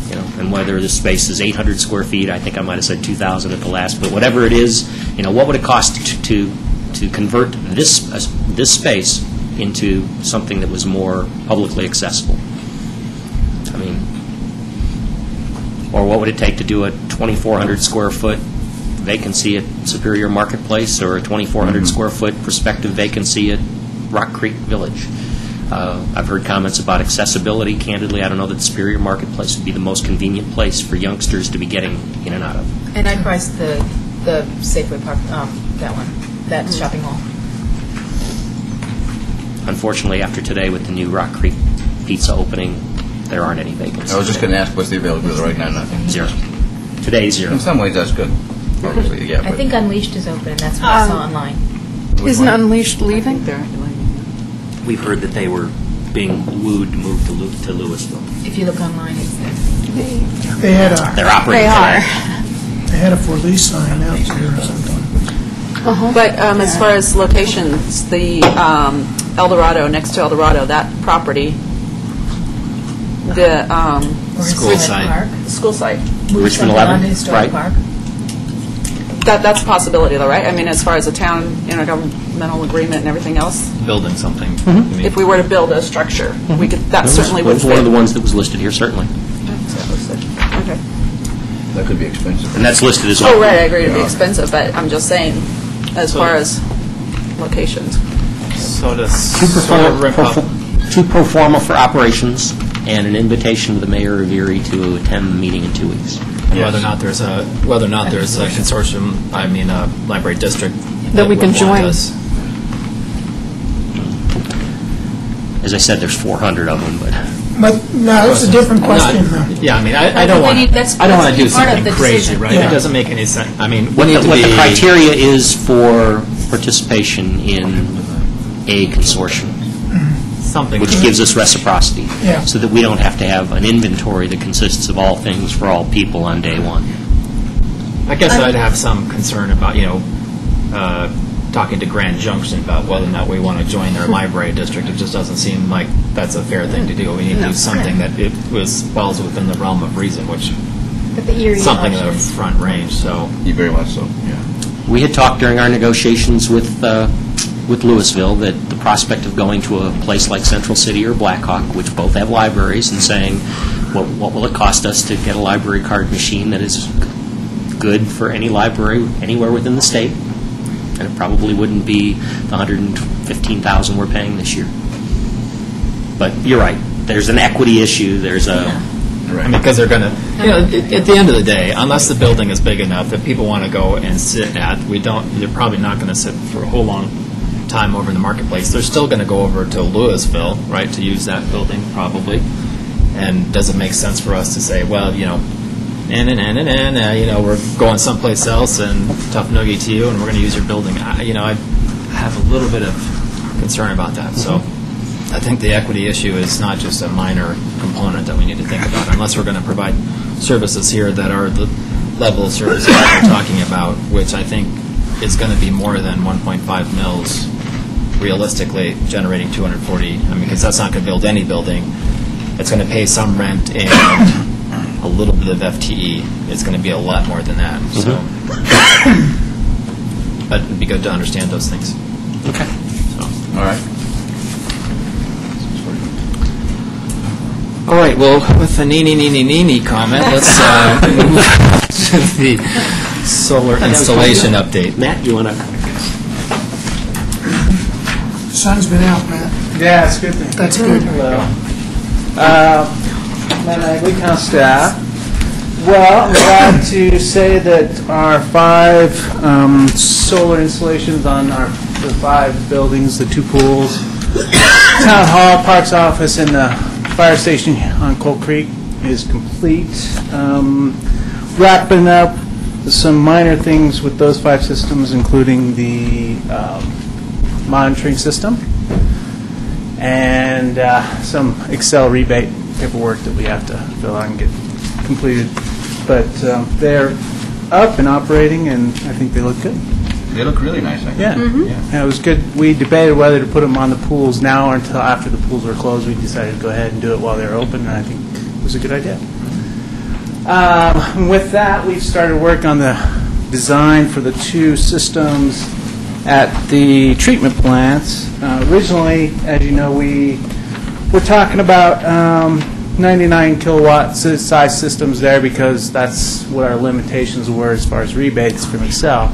Speaker 1: You know, and whether this space is 800 square feet, I think I might have said 2,000 at the last, but whatever it is, you know, what would it cost to to, to convert this, uh, this space into something that was more publicly accessible. I mean, or what would it take to do a 2,400 square foot vacancy at Superior Marketplace, or a 2,400 square foot prospective vacancy at Rock Creek Village? Uh, I've heard comments about accessibility. Candidly, I don't know that Superior Marketplace would be the most convenient place for youngsters to be getting in and out of.
Speaker 3: And I priced the, the Safeway Park, um, that one, that shopping mall.
Speaker 1: Unfortunately, after today, with the new Rock Creek Pizza opening, there aren't any vacancies.
Speaker 4: I was just going to ask what's the availability right now, nothing.
Speaker 1: Zero. Today, zero.
Speaker 4: In some ways, that's good, obviously, yeah.
Speaker 3: I
Speaker 4: but-
Speaker 3: think Unleashed is open, that's what I saw
Speaker 2: Um,
Speaker 3: online.
Speaker 2: Isn't Unleashed leaving? There?
Speaker 1: We've heard that they were being wooed to move to Lew- to Louisville.
Speaker 3: If you look online, it's there.
Speaker 7: They had a,
Speaker 1: They're operating
Speaker 2: They are.
Speaker 1: today.
Speaker 7: they had a for lease sign out there or something.
Speaker 5: But um, as far as locations, the um, Eldorado, next to Eldorado, that property, the um,
Speaker 6: School site.
Speaker 3: Park.
Speaker 5: school site,
Speaker 3: Move
Speaker 1: Richmond 11,
Speaker 3: Historic
Speaker 1: right.
Speaker 3: Park.
Speaker 5: that, that's a possibility though, right? I mean, as far as a town intergovernmental agreement and everything else,
Speaker 6: Building something. I mean,
Speaker 5: if we were to build a structure, we could, that certainly would
Speaker 1: was one of the ones that was listed here, certainly.
Speaker 5: Okay.
Speaker 4: That could be expensive.
Speaker 1: And that's listed as well.
Speaker 5: Oh, right, I agree, it'd be expensive, but I'm just saying, as far as locations.
Speaker 6: So to
Speaker 1: Two
Speaker 6: sort of rip up,
Speaker 1: pro- two pro forma for operations and an invitation to the mayor of Erie to attend the meeting in two weeks.
Speaker 6: whether or not there's a, whether or not there's a consortium, I mean, a library district.
Speaker 2: That we
Speaker 6: would
Speaker 2: can
Speaker 6: want
Speaker 2: join.
Speaker 6: us.
Speaker 1: As I said, there's 400 of them, but
Speaker 7: But, no, it's a different question,
Speaker 6: Not-
Speaker 7: though.
Speaker 6: Yeah, I mean, I I don't
Speaker 3: But
Speaker 6: want,
Speaker 3: they need- that's-
Speaker 6: I don't want to do
Speaker 3: part of
Speaker 6: something
Speaker 3: the
Speaker 6: crazy,
Speaker 3: decision.
Speaker 6: right?
Speaker 7: Yeah.
Speaker 6: It doesn't make any sense. I mean,
Speaker 1: what
Speaker 6: we
Speaker 1: the
Speaker 6: to
Speaker 1: what the criteria is for participation in a consortium,
Speaker 6: Something.
Speaker 1: which gives us reciprocity.
Speaker 7: Yeah.
Speaker 1: So that we don't have to have an inventory that consists of all things for all people on day one.
Speaker 6: I guess I'd have some concern about, you know, uh, talking to Grand Junction about whether or not we want to join their library district. It just doesn't seem like that's a fair thing to do. We need to do something that it was, falls within the realm of reason, which,
Speaker 3: But the Erie
Speaker 6: something in the
Speaker 3: is-
Speaker 6: front range, so.
Speaker 4: You very much so, yeah.
Speaker 1: We had talked during our negotiations with, uh, with Louisville that the prospect of going to a place like Central City or Black Hawk, which both have libraries, and saying, what what will it cost us to get a library card machine that is good for any library anywhere within the state? And it probably wouldn't be the 115,000 we're paying this year. But you're right, there's an equity issue, there's a,
Speaker 6: I mean, because they're going to, you know, at at the end of the day, unless the building is big enough that people want to go and sit at, we don't, they're probably not going to sit for a whole long time over in the marketplace. They're still going to go over to Louisville, right, to use that building, probably. And does it make sense for us to say, well, you know, and, and, and, and, and, uh, you know, we're going someplace else and tough noogie to you, and we're going to use your building? I, you know, I have a little bit of concern about that, so. I think the equity issue is not just a minor component that we need to think about, unless we're going to provide services here that are the level of services that we're talking about, which I think is going to be more than 1.5 mils realistically, generating 240, I mean, because that's not going to build any building. It's going to pay some rent and a little bit of FTE. It's going to be a lot more than that, so. But it'd be good to understand those things.
Speaker 1: okay.
Speaker 4: All right.
Speaker 6: All right, well, with the nee, nee, nee, nee, nee, nee comment, let's uh, move to the solar installation update.
Speaker 1: Matt, you want to?
Speaker 7: Sun's been out, Matt.
Speaker 8: Yeah, it's a good thing.
Speaker 7: That's good.
Speaker 8: Hello. Uh, Matt Nagley, town staff. Well, I'm glad to say that our five um, solar installations on our, the five buildings, the two pools, town hall, parks office, and the fire station on Coal Creek is complete. Um, Wrapping up some minor things with those five systems, including the um, monitoring system and uh, some Xcel rebate paperwork that we have to fill out and get completed. But um, they're up and operating, and I think they look good.
Speaker 4: They look really nice, actually.
Speaker 8: Yeah, yeah, it was good. We debated whether to put them on the pools now or until after the pools were closed. We decided to go ahead and do it while they were open, and I think it was a good idea. Um, With that, we've started work on the design for the two systems at the treatment plants. Uh, Originally, as you know, we were talking about um, 99 kilowatt size systems there because that's what our limitations were as far as rebates from Xcel.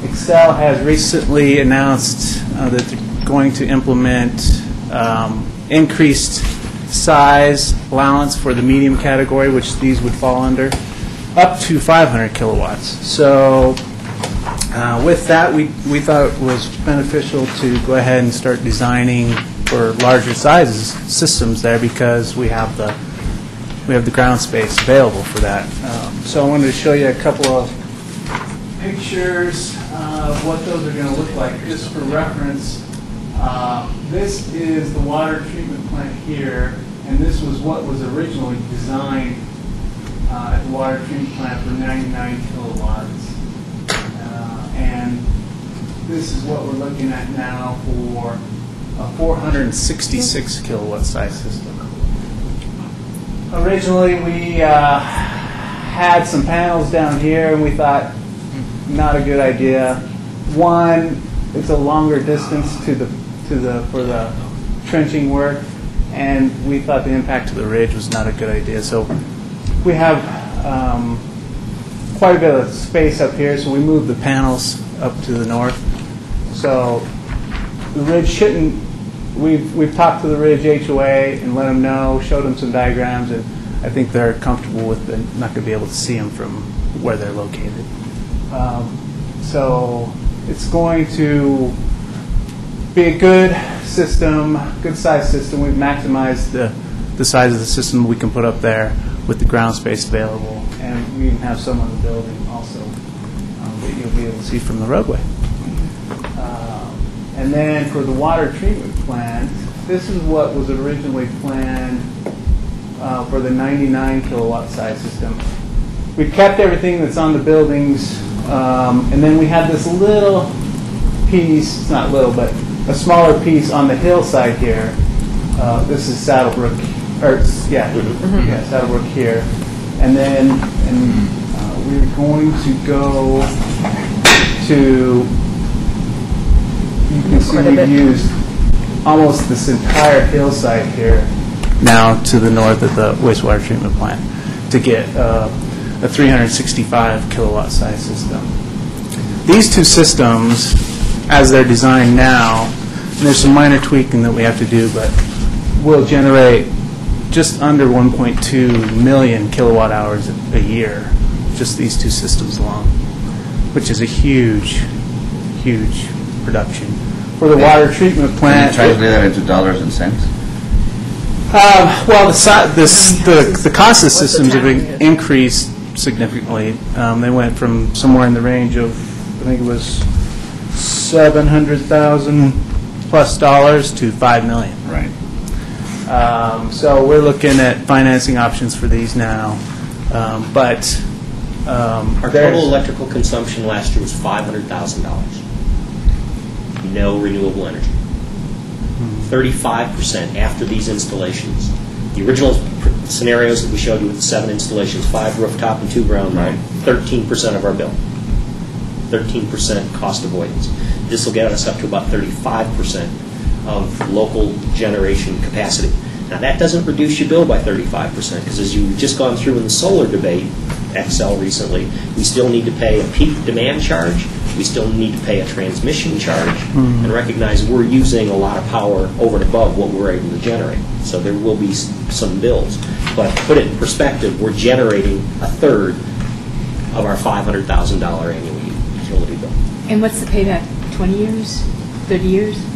Speaker 8: Xcel has recently announced uh, that they're going to implement um, increased size allowance for the medium category, which these would fall under, up to 500 kilowatts. So uh, with that, we we thought it was beneficial to go ahead and start designing for larger sizes systems there because we have the we have the ground space available for that. Um, So I wanted to show you a couple of pictures of what those are going to look like, just for reference. Uh, This is the water treatment plant here, and this was what was originally designed uh, at the water treatment plant for 99 kilowatts. And this is what we're looking at now for a 466 kilowatt size system. Originally, we uh, had some panels down here, and we thought, not a good idea. One, it's a longer distance to the, to the, for the trenching work, and we thought the impact to the ridge was not a good idea. So we have um, quite a bit of space up here, so we moved the panels up to the north. So the ridge shouldn't, we've, we've talked to the Ridge HOA and let them know, showed them some diagrams, and I think they're comfortable with, the not going to be able to see them from where they're located. Um, So it's going to be a good system, good size system. We've maximized the, the size of the system we can put up there with the ground space available. And we even have some on the building also um, that you'll be able to see from the roadway. Um, And then for the water treatment plant, this is what was originally planned uh, for the 99 kilowatt size system. We kept everything that's on the buildings, um, and then we had this little piece, it's not little, but a smaller piece on the hillside here. Uh, This is Saddlebrook, or, yeah, yeah, Saddlebrook here. And then, and uh, we're going to go to, you can see we've used almost this entire hillside here now to the north of the wastewater treatment plant to get uh, a 365 kilowatt size system. These two systems, as they're designed now, and there's some minor tweaking that we have to do, but will generate just under 1.2 million kilowatt hours a year, just these two systems alone, which is a huge, huge production. For the water treatment
Speaker 4: Can
Speaker 8: plant...
Speaker 4: you translate that into dollars and cents?
Speaker 8: Um, Well, the si- this- the the cost of systems have in- increased significantly. Um, They went from somewhere in the range of, I think it was 700,000 plus dollars to 5 million.
Speaker 4: Right.
Speaker 8: Um, So we're looking at financing options for these now, Um, but um,
Speaker 1: Our
Speaker 8: there's-
Speaker 1: total electrical consumption last year was $500,000. No renewable energy. 35% after these installations. The original pr- scenarios that we showed you with the seven installations, five rooftop and two ground mount, 13% of our bill. 13% cost avoidance. This will get us up to about 35% of local generation capacity. Now, that doesn't reduce your bill by 35%, because as you've just gone through in the solar debate, Xcel recently, we still need to pay a peak demand charge, we still need to pay a transmission charge, mm-hmm. and recognize we're using a lot of power over and above what we're able to generate. So there will be some bills. But put it in perspective, we're generating a third of our $500,000 annual utility bill.
Speaker 3: And what's the payback? 20 years? 30 years?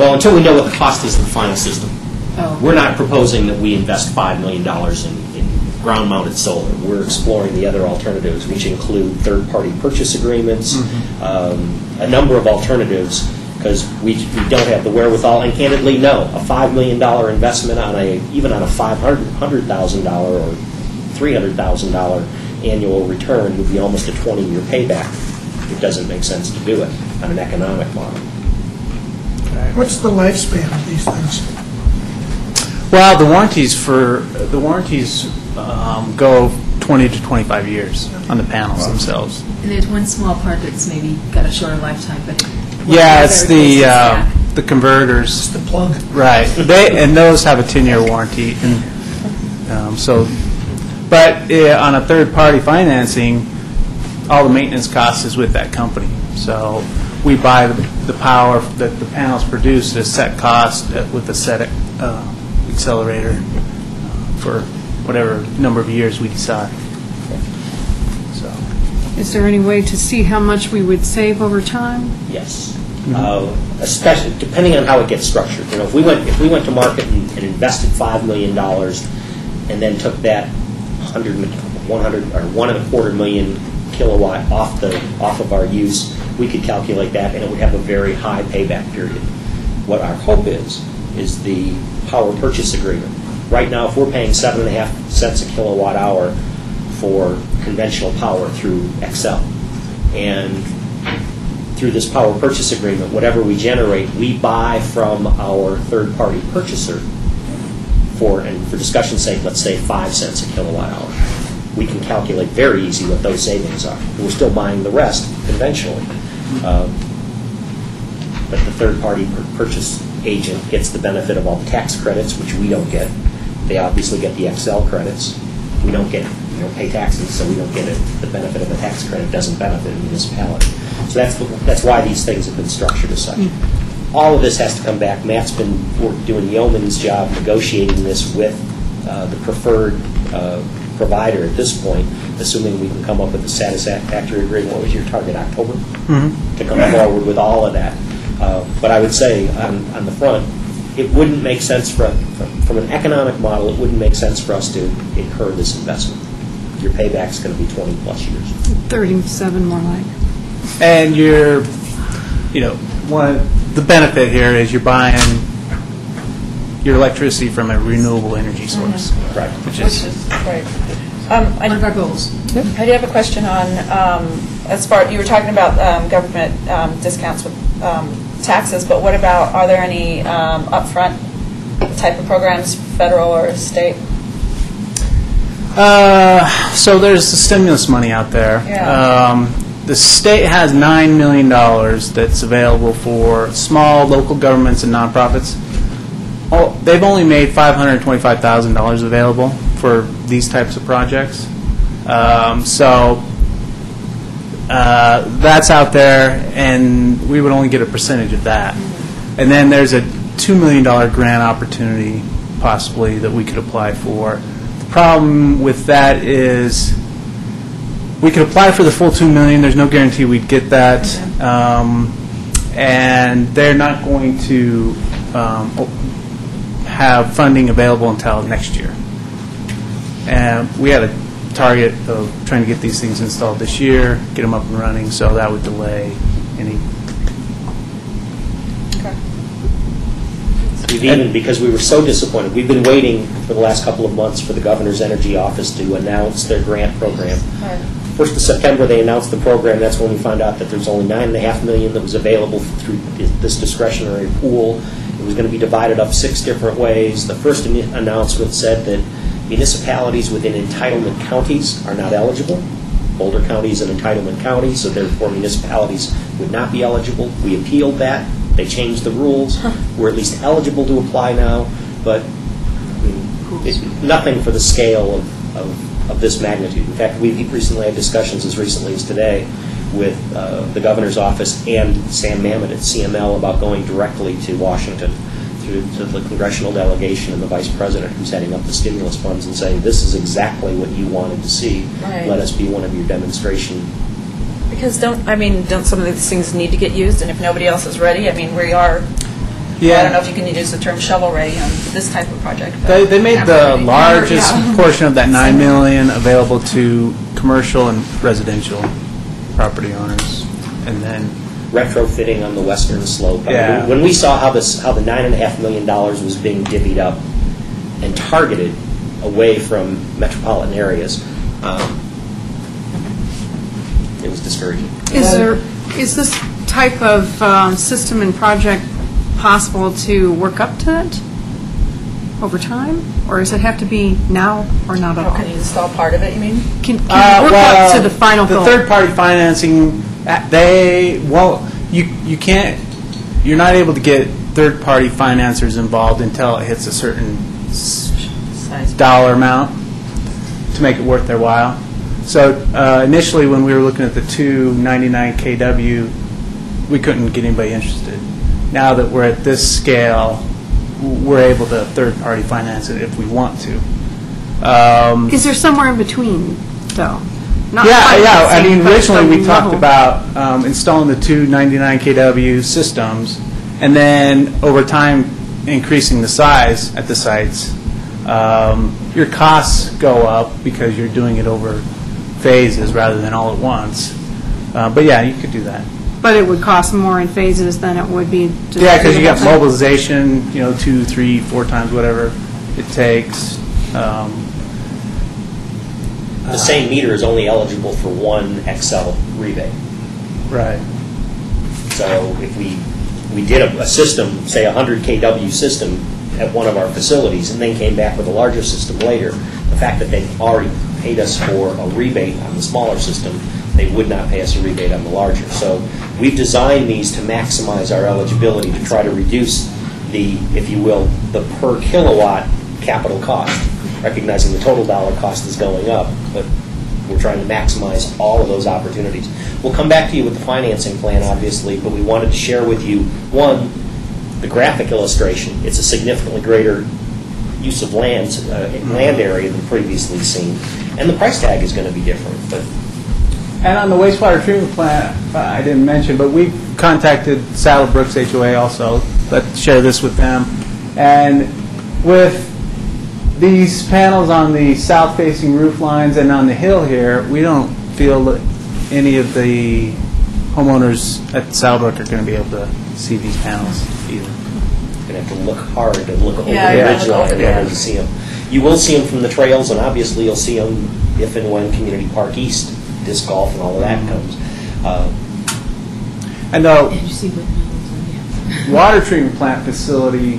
Speaker 1: Well, until we know what the cost is of the final system.
Speaker 3: Oh.
Speaker 1: We're not proposing that we invest $5 million in, in ground-mounted solar. We're exploring the other alternatives, which include third-party purchase agreements, um, a number of alternatives, because we, we don't have the wherewithal, and candidly, no, a $5 million investment on a, even on a $500,000 or $300,000 annual return would be almost a 20-year payback. It doesn't make sense to do it on an economic model.
Speaker 7: What's the lifespan of these things?
Speaker 8: Well, the warranties for, the warranties um, go 20 to 25 years on the panels themselves.
Speaker 3: And there's one small part that's maybe got a shorter lifetime, but.
Speaker 8: Yeah, it's the, uh, the converters.
Speaker 7: The plug.
Speaker 8: Right, they, and those have a 10-year warranty, and, um, so, but uh, on a third-party financing, all the maintenance cost is with that company. So we buy the the power that the panels produce at a set cost uh, with a set uh, accelerator uh, for whatever number of years we decide. So,
Speaker 2: Is there any way to see how much we would save over time?
Speaker 1: Yes. Uh, Especially, depending on how it gets structured. You know, if we went, if we went to market and and invested $5 million and then took that 100, and- 100, or one and a quarter million kilowatt off the, off of our use, we could calculate that and it would have a very high payback period. What our hope is, is the power purchase agreement. Right now, if we're paying seven and a half cents a kilowatt hour for conventional power through Xcel, and through this power purchase agreement, whatever we generate, we buy from our third-party purchaser for, and for discussion's sake, let's say five cents a kilowatt hour. We can calculate very easy what those savings are. We're still buying the rest conventionally. Um, But the third-party pur- purchase agent gets the benefit of all the tax credits, which we don't get. They obviously get the Xcel credits. We don't get, we don't pay taxes, so we don't get it. The benefit of the tax credit doesn't benefit a municipality. So that's, the- that's why these things have been structured as such. All of this has to come back. Matt's been doing yeoman's job negotiating this with uh, the preferred uh, provider at this point, assuming we can come up with a satisfactory agreement. What was your target, October? To come forward with all of that. Uh, But I would say, on on the front, it wouldn't make sense for, from- from an economic model, it wouldn't make sense for us to incur this investment. Your payback's going to be 20-plus years.
Speaker 2: 37 more like.
Speaker 8: And you're, you know, one, the benefit here is you're buying your electricity from a renewable energy source.
Speaker 1: Right.
Speaker 8: Which
Speaker 5: Which
Speaker 8: is,
Speaker 5: is, right. Um, I
Speaker 3: One of our goals.
Speaker 5: I do have a question on, um, as far, you were talking about um, government um, discounts with um, taxes, but what about, are there any um, upfront type of programs, federal or state?
Speaker 8: Uh, so there's the stimulus money out there.
Speaker 5: Yeah.
Speaker 8: Um, The state has $9 million that's available for small local governments and nonprofits. Oh, They've only made $525,000 available for these types of projects. Um, So uh, that's out there, and we would only get a percentage of that. And then there's a $2 million grant opportunity possibly that we could apply for. The problem with that is, we could apply for the full 2 million. there's no guarantee we'd get that, Um, and they're not going to um, have funding available until next year. And we had a target of trying to get these things installed this year, get them up and running, so that would delay any,
Speaker 1: We've even, because we were so disappointed, we've been waiting for the last couple of months for the Governor's Energy Office to announce their grant program. First of September, they announced the program, that's when we found out that there's only nine and a half million that was available through this discretionary pool. It was going to be divided up six different ways. The first ini- announcement said that municipalities within entitlement counties are not eligible. Boulder County is an entitlement county, so therefore municipalities would not be eligible. We appealed that, they changed the rules, we're at least eligible to apply now, but I mean, it's nothing for the scale of, of, of this magnitude. In fact, we've recently had discussions, as recently as today, with uh, the governor's office and Sam Mamet at CML about going directly to Washington through to the congressional delegation and the vice president who's heading up the stimulus funds and saying, this is exactly what you wanted to see.
Speaker 5: Right.
Speaker 1: Let us be one of your demonstration
Speaker 5: Because don't, I mean, don't some of these things need to get used, and if nobody else is ready, I mean, we are, well, I don't know if you can use the term shovel-ready on this type of project. but-
Speaker 8: they, they made the
Speaker 5: Yeah.
Speaker 8: largest
Speaker 5: Yeah.
Speaker 8: portion of that 9 million available to commercial and residential property owners, and then
Speaker 1: retrofitting on the western slope. I mean, When we saw how this, how the nine and a half million dollars was being divvied up and targeted away from metropolitan areas, um, it was discouraging.
Speaker 2: Is there, is this type of um, system and project possible to work up to it? Over time? Or does it have to be now or not at all?
Speaker 5: Can you install part of it, you mean?
Speaker 2: Can can
Speaker 8: Uh,
Speaker 2: work
Speaker 8: well,
Speaker 2: up to the final goal?
Speaker 8: The third-party financing, uh, they, well, you, you can't, you're not able to get third-party financiers involved until it hits a certain s- dollar amount to make it worth their while. So uh, initially, when we were looking at the two 99 KW, we couldn't get anybody interested. Now that we're at this scale, w- we're able to third-party finance it if we want to. Um,
Speaker 2: Is there somewhere in between, though? Not
Speaker 8: yeah, yeah. I mean,
Speaker 2: but
Speaker 8: originally we
Speaker 2: some
Speaker 8: talked
Speaker 2: level.
Speaker 8: about um, installing the two 99 kW systems, and then over time increasing the size at the sites. Um, your costs go up because you're doing it over phases rather than all at once. Uh, but yeah, you could do that.
Speaker 2: But it would cost more in phases than it would be to...
Speaker 8: Yeah, because you got mobilization, you know, two, three, four times whatever it takes. Um,
Speaker 1: The same meter is only eligible for one Xcel rebate.
Speaker 8: right.
Speaker 1: So if we, we did a, a system, say a 100 KW system at one of our facilities, and then came back with a larger system later, the fact that they already paid us for a rebate on the smaller system, they would not pay us a rebate on the larger. So we've designed these to maximize our eligibility to try to reduce the, if you will, the per kilowatt capital cost, recognizing the total dollar cost is going up, but we're trying to maximize all of those opportunities. We'll come back to you with the financing plan, obviously, but we wanted to share with you, one, the graphic illustration. It's a significantly greater use of land, uh, land area than previously seen, and the price tag is going to be different, but
Speaker 8: And on the wastewater treatment plant, uh, I didn't mention, but we contacted Saddlebrook's HOA also, let's share this with them. And with these panels on the south-facing roof lines and on the hill here, we don't feel that any of the homeowners at Saddlebrook are going to be able to see these panels either.
Speaker 1: you're going to have to look hard and look over
Speaker 5: Yeah,
Speaker 1: the
Speaker 5: yeah.
Speaker 1: original in order to see them. You will see them from the trails, and obviously you'll see them if and when Community Park East, disc golf and all of that comes. Uh,
Speaker 8: And the
Speaker 3: Did you see what models are, yeah.
Speaker 8: water treatment plant facility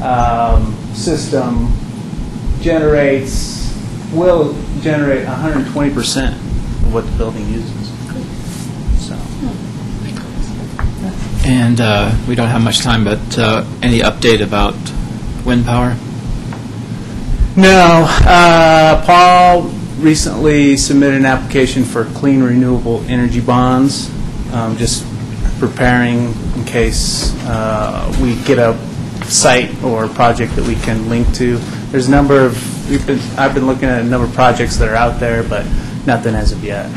Speaker 8: um, system generates, will generate 120% of what the building uses. So,
Speaker 6: And uh, we don't have much time, but uh, any update about wind power?
Speaker 8: No, uh, Paul recently submitted an application for clean renewable energy bonds, um, just preparing in case uh, we get a site or project that we can link to. There's a number of, been, I've been looking at a number of projects that are out there, but nothing as of yet.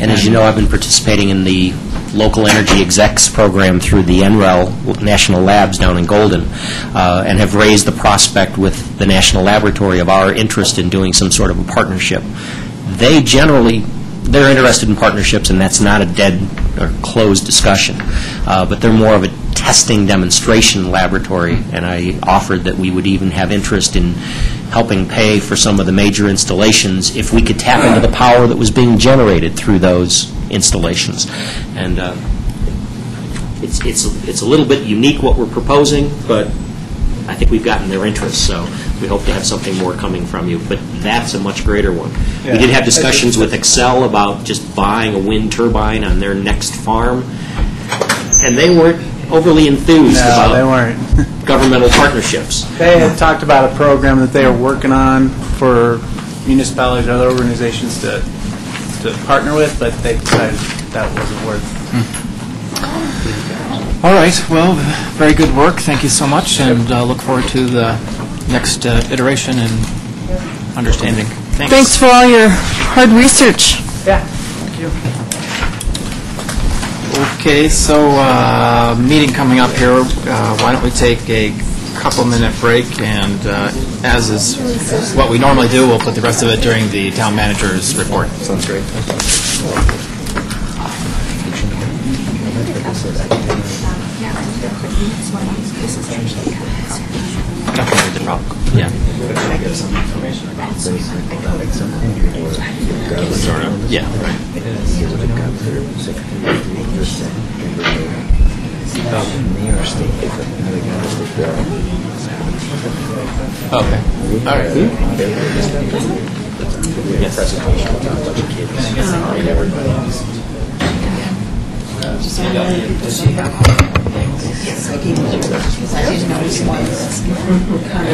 Speaker 1: And as you know, I've been participating in the local energy execs program through the NREL National Labs down in Golden, uh, and have raised the prospect with the National Laboratory of our interest in doing some sort of a partnership. They generally, they're interested in partnerships, and that's not a dead or closed discussion, Uh, but they're more of a testing demonstration laboratory, and I offered that we would even have interest in helping pay for some of the major installations if we could tap into the power that was being generated through those installations. And uh, it's, it's, it's a little bit unique what we're proposing, but I think we've gotten their interest, so we hope to have something more coming from you. But that's a much greater one. We did have discussions with Xcel about just buying a wind turbine on their next farm, and they weren't overly enthused
Speaker 8: No, they
Speaker 1: about
Speaker 8: weren't.
Speaker 1: governmental partnerships.
Speaker 8: They had talked about a program that they are working on for municipalities and other organizations to, to partner with, but they decided that wasn't worth
Speaker 6: All right, well, very good work, thank you so much, and uh, look forward to the next uh, iteration and understanding. Thanks.
Speaker 2: Thanks for all your hard research.
Speaker 8: Yeah, thank you.
Speaker 6: Okay, so, uh, meeting coming up here, uh, why don't we take a couple-minute break, and uh, as is what we normally do, we'll put the rest of it during the town manager's report. Sounds great. Definitely the problem. Yeah. Yeah, right. Okay. All right.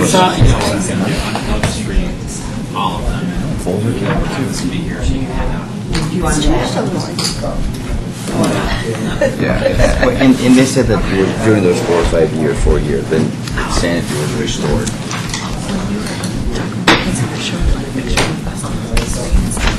Speaker 6: It's not, you know, just read all of them. Folder. Be here, so you can hand out.
Speaker 4: Yeah. And, and they said that during those four or five years, four years, then sanity was restored.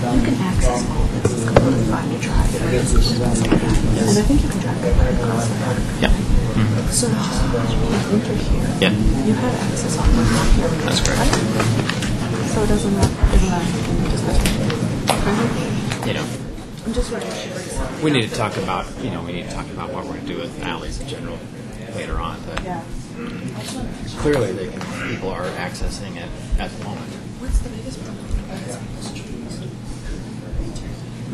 Speaker 4: Yeah. Mm -hmm. And I think You can drive it right across the park.
Speaker 6: Yeah. So, just when you enter here, Yeah. you have access on That's correct.
Speaker 9: So it doesn't matter, doesn't matter.
Speaker 6: You know. We need to talk about, you know, we need to talk about what we're going to do with alleys in general later on, but clearly they can, people are accessing it at the moment. Yeah.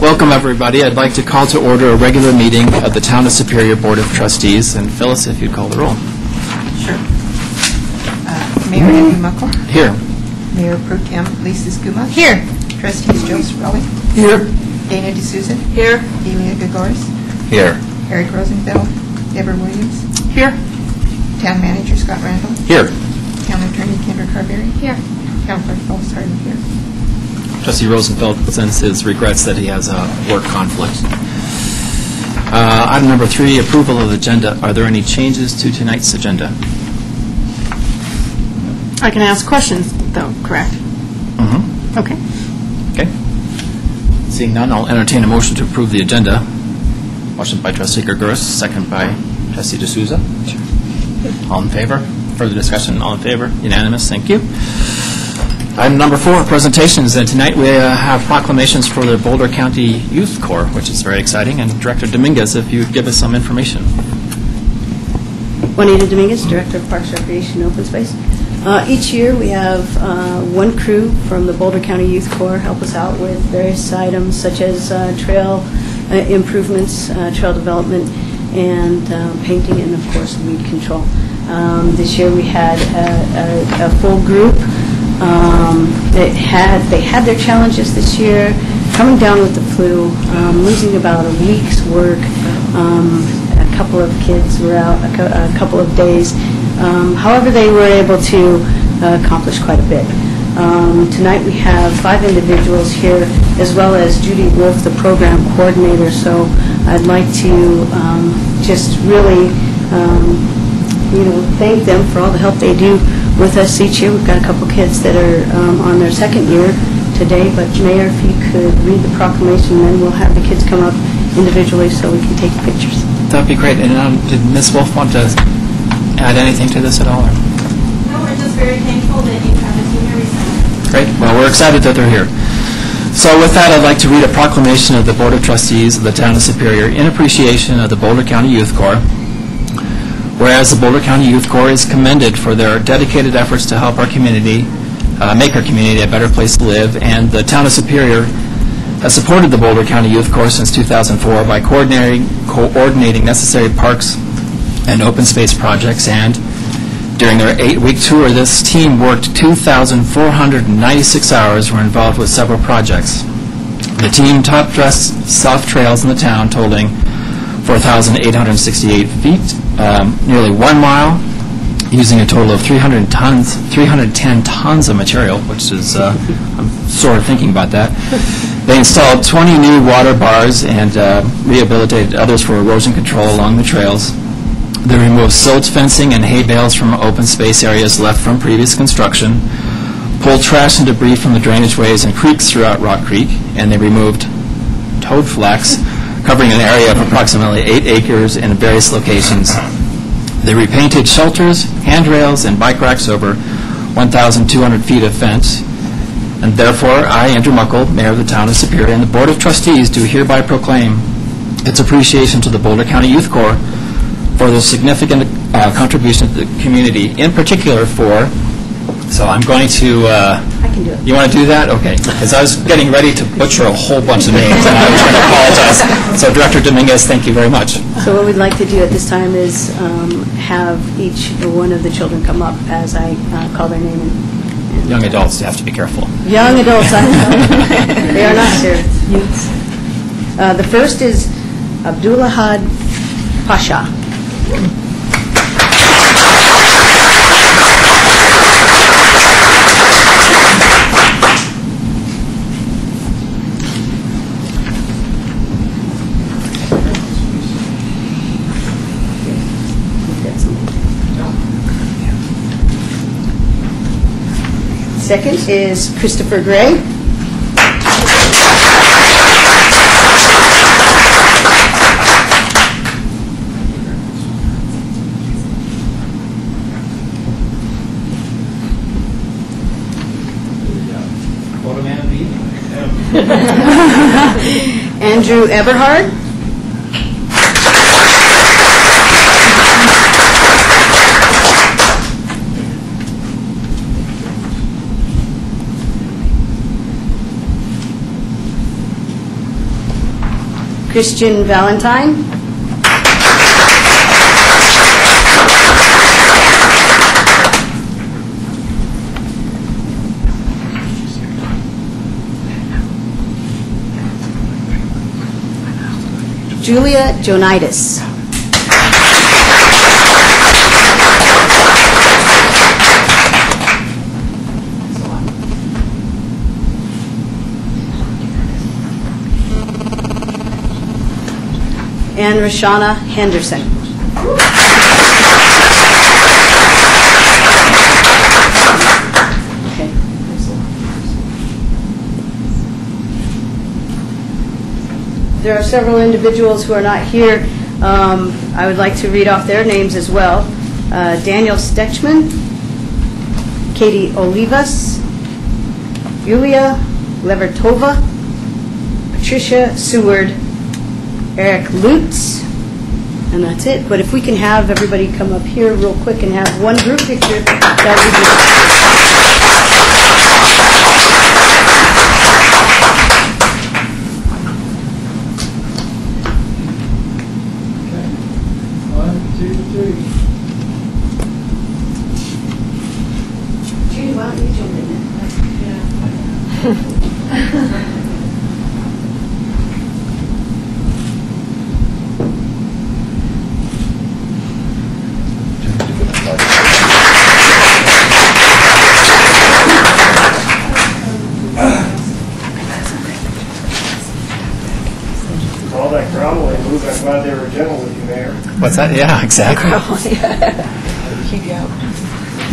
Speaker 6: Welcome, everybody. I'd like to call to order a regular meeting of the Town of Superior Board of Trustees. And Phyllis, if you'd call the roll.
Speaker 10: Sure. Uh, Mayor Andrew Muckle,
Speaker 6: Here.
Speaker 10: Mayor Pro Tem Lisa Skumatz. Here. Trustees Joe Sorelli.
Speaker 7: Here.
Speaker 10: Dana D'Souza.
Speaker 5: Here.
Speaker 10: Delia Gregoris.
Speaker 4: Here.
Speaker 10: Eric Rosenfeld. Deborah Williams.
Speaker 2: Here.
Speaker 10: Town Manager Scott Randall.
Speaker 6: Here.
Speaker 10: Town Attorney Kendra Carberry. Here. Town Clerk Phyllis Harden here.
Speaker 6: Trustee Rosenfeld sends his regrets that he has a work conflict. Uh, Item number three, approval of the agenda. Are there any changes to tonight's agenda?
Speaker 2: I can ask questions, though, correct?
Speaker 6: Mm-hmm.
Speaker 2: Okay.
Speaker 6: Okay. Seeing none, I'll entertain a motion to approve the agenda. Motion by trustee Gregoris, second by trustee D'Souza. All in favor? Further discussion, all in favor? Unanimous, thank you. Item number four, presentations, and tonight we uh, have proclamations for the Boulder County Youth Corps, which is very exciting, and Director Dominguez, if you would give us some information.
Speaker 9: Juanita Dominguez, Director of Parks, Recreation, and Open Space.
Speaker 11: Uh, Each year, we have uh, one crew from the Boulder County Youth Corps help us out with various items such as uh, trail uh, improvements, uh, trail development, and uh, painting, and of course, weed control. Um, This year, we had a- a a full group. Um, They had, they had their challenges this year, coming down with the flu, um, losing about a week's work. Um, A couple of kids were out a cou- a couple of days. Um, However, they were able to uh, accomplish quite a bit. Um, Tonight, we have five individuals here, as well as Judy Wolf, the program coordinator. So I'd like to um, just really you know, thank them for all the help they do with us each year. We've got a couple kids that are um, on their second year today, but Mayor, if you could read the proclamation, then we'll have the kids come up individually so we can take pictures.
Speaker 6: That'd be great. And um, did Ms. Wolf want to add anything to this at all? or-
Speaker 9: No, we're just very thankful that you have us here recently.
Speaker 6: Great. Well, we're excited that they're here. So with that, I'd like to read a proclamation of the Board of Trustees of the Town of Superior in appreciation of the Boulder County Youth Corps. Whereas the Boulder County Youth Corps is commended for their dedicated efforts to help our community, uh, make our community a better place to live, and the Town of Superior has supported the Boulder County Youth Corps since 2004 by coordinating, coordinating necessary parks and open space projects, and during their eight-week tour, this team worked 2,496 hours, were involved with several projects. The team top-dressed soft trails in the town totaling 4,868 feet, um, nearly one mile, using a total of 300 tons, 310 tons of material, which is, uh, I'm sort of thinking about that. They installed 20 new water bars and uh, rehabilitated others for erosion control along the trails. They removed silt fencing and hay bales from open space areas left from previous construction, pulled trash and debris from the drainage ways and creeks throughout Rock Creek, and they removed toad flax covering an area of approximately eight acres in various locations. They repainted shelters, handrails, and bike racks over 1,200 feet of fence, and therefore, I, Andrew Muckle, Mayor of the Town of Superior, and the Board of Trustees do hereby proclaim its appreciation to the Boulder County Youth Corps for their significant uh, contribution to the community, in particular for, so I'm going to, uh,
Speaker 11: I can do it.
Speaker 6: you want to do that? Okay. Because I was getting ready to butcher a whole bunch of names, and I was going to apologize. So Director Dominguez, thank you very much.
Speaker 11: So what we'd like to do at this time is um, have each one of the children come up as I uh, call their name. and- and,
Speaker 6: Young adults have to be careful.
Speaker 11: Young adults, I know. They are not, sir. Youths. Uh, The first is Abdulahad Pasha. Second is Christopher Gray. Andrew Everhard. Christian Valentine. Julia Jonitis. And Rashana Henderson. There are several individuals who are not here. Um, I would like to read off their names as well. Uh, Daniel Stechman, Katie Olivas, Yulia Levertova, Patricia Seward, Eric Lutz, and that's it. But if we can have everybody come up here real quick and have one group picture, that would be...
Speaker 7: One, two, three.
Speaker 11: Judy, why don't you jump in there?
Speaker 12: All that groundling move, I'm glad they were gentle with you, Mayor.
Speaker 6: What's that? Yeah, exactly.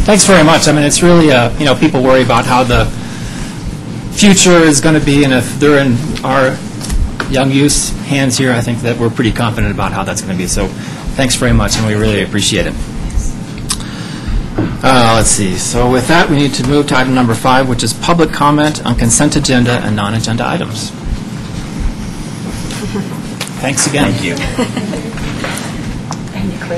Speaker 6: Thanks very much. I mean, it's really, uh, you know, people worry about how the future is going to be, and if they're in our young youth's hands here, I think that we're pretty confident about how that's going to be. So thanks very much, and we really appreciate it. Uh, Let's see. So with that, we need to move to item number five, which is public comment on consent agenda and non-agenda items. Thanks again. Thank you.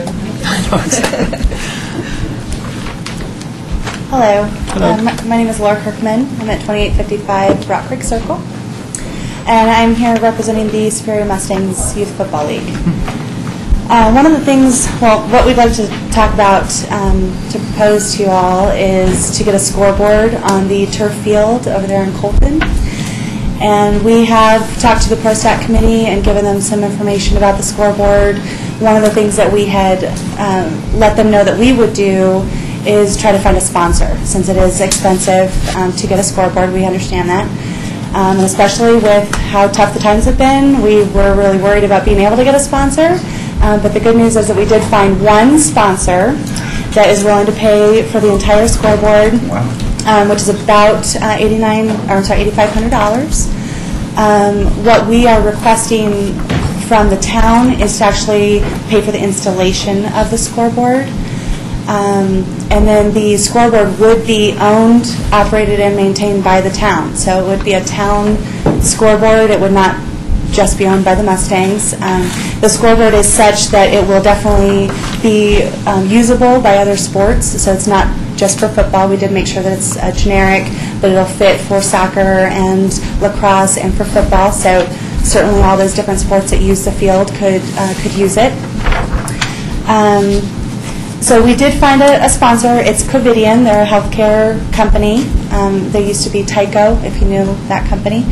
Speaker 13: Hello.
Speaker 6: Hello.
Speaker 13: Um, My name is Laura Kirkman. I'm at 2855 Rock Creek Circle. And I'm here representing the Superior Mustangs Youth Football League. Uh, One of the things, well, what we'd like to talk about, um, to propose to you all, is to get a scoreboard on the turf field over there in Colton. And we have talked to the ProStac committee and given them some information about the scoreboard. One of the things that we had um, let them know that we would do is try to find a sponsor, since it is expensive um, to get a scoreboard, we understand that. Um, And especially with how tough the times have been, we were really worried about being able to get a sponsor. Uh, But the good news is that we did find one sponsor that is willing to pay for the entire scoreboard um, which is about uh, 89, or I'm sorry, $8,500. Um, What we are requesting from the town is to actually pay for the installation of the scoreboard. Um, And then the scoreboard would be owned, operated, and maintained by the town. So it would be a town scoreboard. It would not just be owned by the Mustangs. Um, The scoreboard is such that it will definitely be um, usable by other sports, so it's not just for football. We did make sure that it's uh, generic, but it'll fit for soccer and lacrosse and for football, so certainly all those different sports that use the field could, uh, could use it. Um, so we did find a, a sponsor. It's Covidien. They're a healthcare company. Um, they used to be Tyco, if you knew that company.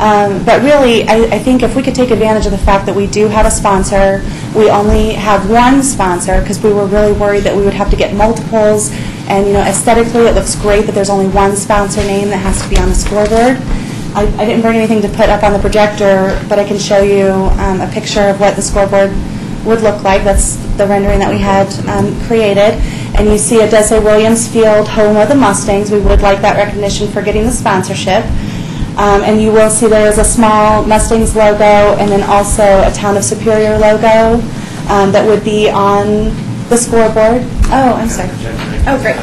Speaker 13: Um, but really, I, I think if we could take advantage of the fact that we do have a sponsor, we only have one sponsor because we were really worried that we would have to get multiples. And you know, aesthetically, it looks great that there's only one sponsor name that has to be on the scoreboard. I, I didn't bring anything to put up on the projector, but I can show you um, a picture of what the scoreboard would look like. That's the rendering that we had um, created. And you see it does say Williams Field, home of the Mustangs. We would like that recognition for getting the sponsorship. Um, And you will see there is a small Mustangs logo and then also a Town of Superior logo um, that would be on the scoreboard. Oh, I'm sorry. Oh, great.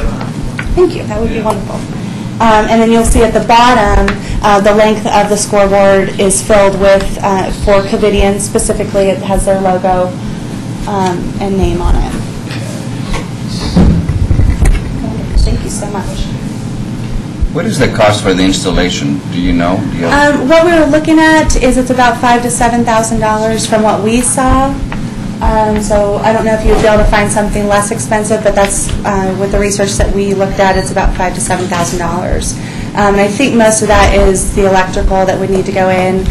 Speaker 13: Thank you. That would be wonderful. Um, And then you'll see at the bottom, uh, the length of the scoreboard is filled with, uh, for Covidien specifically, it has their logo um, and name on it. Thank you so much.
Speaker 4: What is the cost for the installation? Do you know? Do you
Speaker 13: Um, What we were looking at is it's about five to seven thousand dollars from what we saw. Um, So I don't know if you'd be able to find something less expensive, but that's, uh, with the research that we looked at, it's about five to seven thousand dollars. Um, I think most of that is the electrical that would need to go in,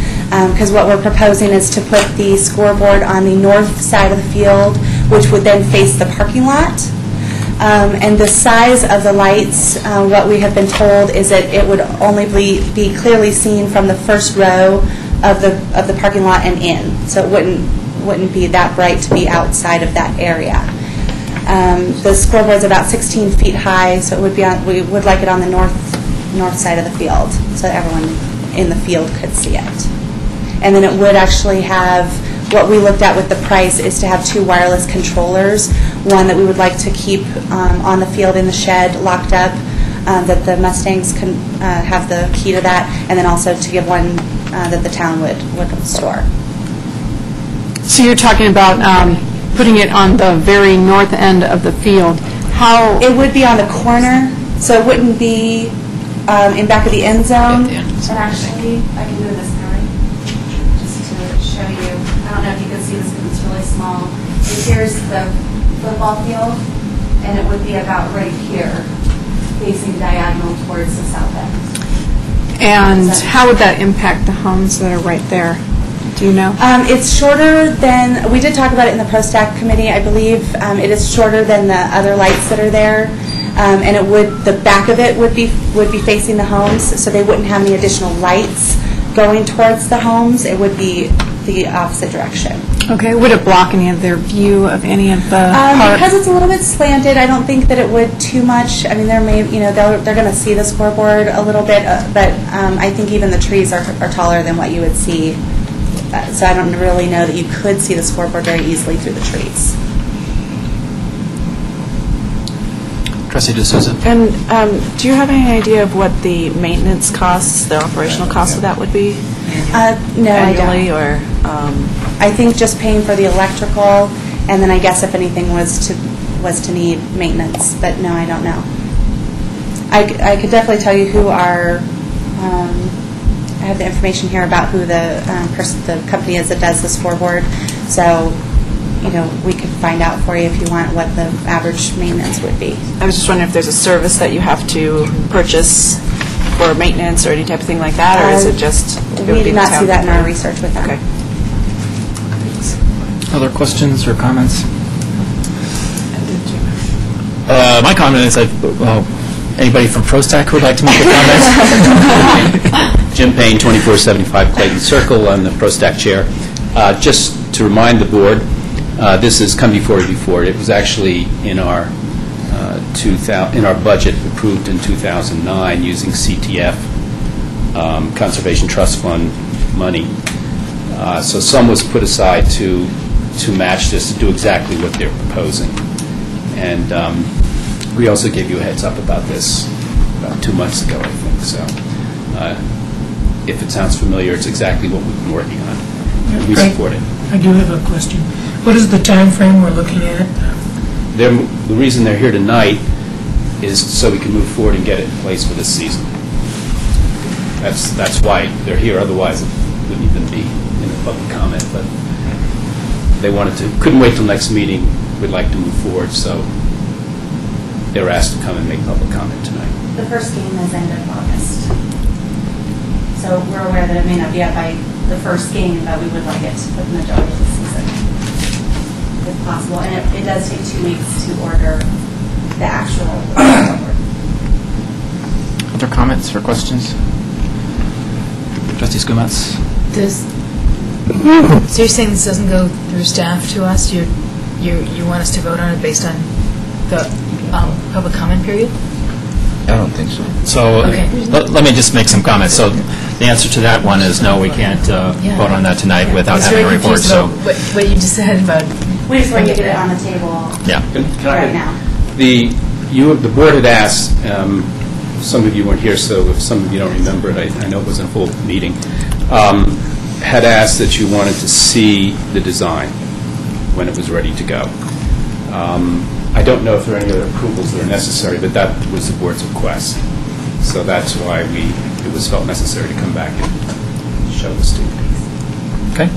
Speaker 13: because what we're proposing is to put the scoreboard on the north side of the field, which would then face the parking lot. Um, And the size of the lights, uh, what we have been told is that it would only be be clearly seen from the first row of the, of the parking lot and in. So it wouldn't, wouldn't be that bright to be outside of that area. Um, The scoreboard's about 16 feet high, so it would be, on we would like it on the north, north side of the field, so that everyone in the field could see it. And then it would actually have, what we looked at with the price is to have two wireless controllers, one that we would like to keep um, on the field in the shed, locked up, um, that the Mustangs can uh, have the key to that, and then also to give one uh, that the town would, would store.
Speaker 2: So you're talking about um, putting it on the very north end of the field, how,
Speaker 13: It would be on the corner, so it wouldn't be um, in back of the end zone.
Speaker 6: the end
Speaker 13: And actually, I can do this, Harry, just to show you. I don't know if you can see this because it's really small. But Here's the football field, and it would be about right here, facing diagonal towards the south end.
Speaker 2: and how would that impact the homes that are right there? Do you know?
Speaker 13: Um, It's shorter than, we did talk about it in the ProStac committee, I believe. Um, It is shorter than the other lights that are there. Um, And it would, the back of it would be, would be facing the homes, so they wouldn't have any additional lights going towards the homes. It would be the opposite direction.
Speaker 2: Okay, would it block any of their view of any of the
Speaker 13: Um. Because it's a little bit slanted, I don't think that it would too much. I mean, there may, you know, they're, they're going to see the scoreboard a little bit, uh, but um, I think even the trees are are taller than what you would see. Uh, So I don't really know that you could see the scoreboard very easily through the trees.
Speaker 6: Trustee D'Souza?
Speaker 5: And um, do you have any idea of what the maintenance costs, the operational costs of that would be
Speaker 13: Uh, No, I
Speaker 5: annually,
Speaker 13: don't.
Speaker 5: or? um,
Speaker 13: I think just paying for the electrical, and then I guess if anything was to, was to need maintenance, but no, I don't know. I, I could definitely tell you who our, um, I have the information here about who the um, person, the company is that does the scoreboard, so, you know, we could find out for you if you want what the average maintenance would be.
Speaker 5: I was just wondering if there's a service that you have to purchase for maintenance or any type of thing like that, or is it just? it would
Speaker 13: Uh, We
Speaker 5: be
Speaker 13: did
Speaker 5: the
Speaker 13: not see that in our research with them.
Speaker 5: Okay.
Speaker 6: Other questions or comments? Uh, My comment is, that, well, anybody from ProStac who would like to make a comment?
Speaker 14: Jim Payne, 2475 Clayton Circle, I'm the ProStac Chair. Uh, Just to remind the Board, uh, this has come before you before. It was actually in our uh, 2000, in our budget approved in 2009 using CTF, um, Conservation Trust Fund money. Uh, So some was put aside to, to match this, to do exactly what they're proposing. And um, we also gave you a heads up about this about two months ago, I think, so uh, if it sounds familiar, it's exactly what we've been working on. And We
Speaker 7: Great.
Speaker 14: support it.
Speaker 7: I do have a question. What is the time frame we're looking at?
Speaker 14: They're, the reason they're here tonight is so we can move forward and get it in place for this season. That's, that's why they're here, otherwise it wouldn't even be in the public comment, but they wanted to, couldn't wait till next meeting, We'd like to move forward, so they were asked to come and make public comment tonight.
Speaker 13: The first game is end of August. So we're aware that it may not be up by the first game, but we would like it for the majority of the season, if possible. And it, it does take two weeks to order the actual.
Speaker 6: Other comments or questions? Trustee Skumatz?
Speaker 3: Does, so you're saying this doesn't go through staff to us? You, you, you want us to vote on it based on the um, public comment period?
Speaker 4: I don't think so.
Speaker 6: So,
Speaker 3: Okay.
Speaker 6: let let me just make some comments. So, the answer to that one is no, we can't uh,
Speaker 3: Yeah.
Speaker 6: vote on that tonight
Speaker 3: I
Speaker 6: without
Speaker 3: was
Speaker 6: having a report, so,
Speaker 3: What what you just said about.
Speaker 13: We just want to get it on the table
Speaker 6: yeah.
Speaker 14: Can can I-
Speaker 13: right now.
Speaker 14: The, you, the board had asked, um, some of you weren't here, so if some of you don't remember it, I I know it was a full meeting, um, had asked that you wanted to see the design when it was ready to go. Um, I don't know if there are any other approvals that are necessary, but that was the board's request. So that's why we, it was felt necessary to come back and show this to you.
Speaker 6: Okay.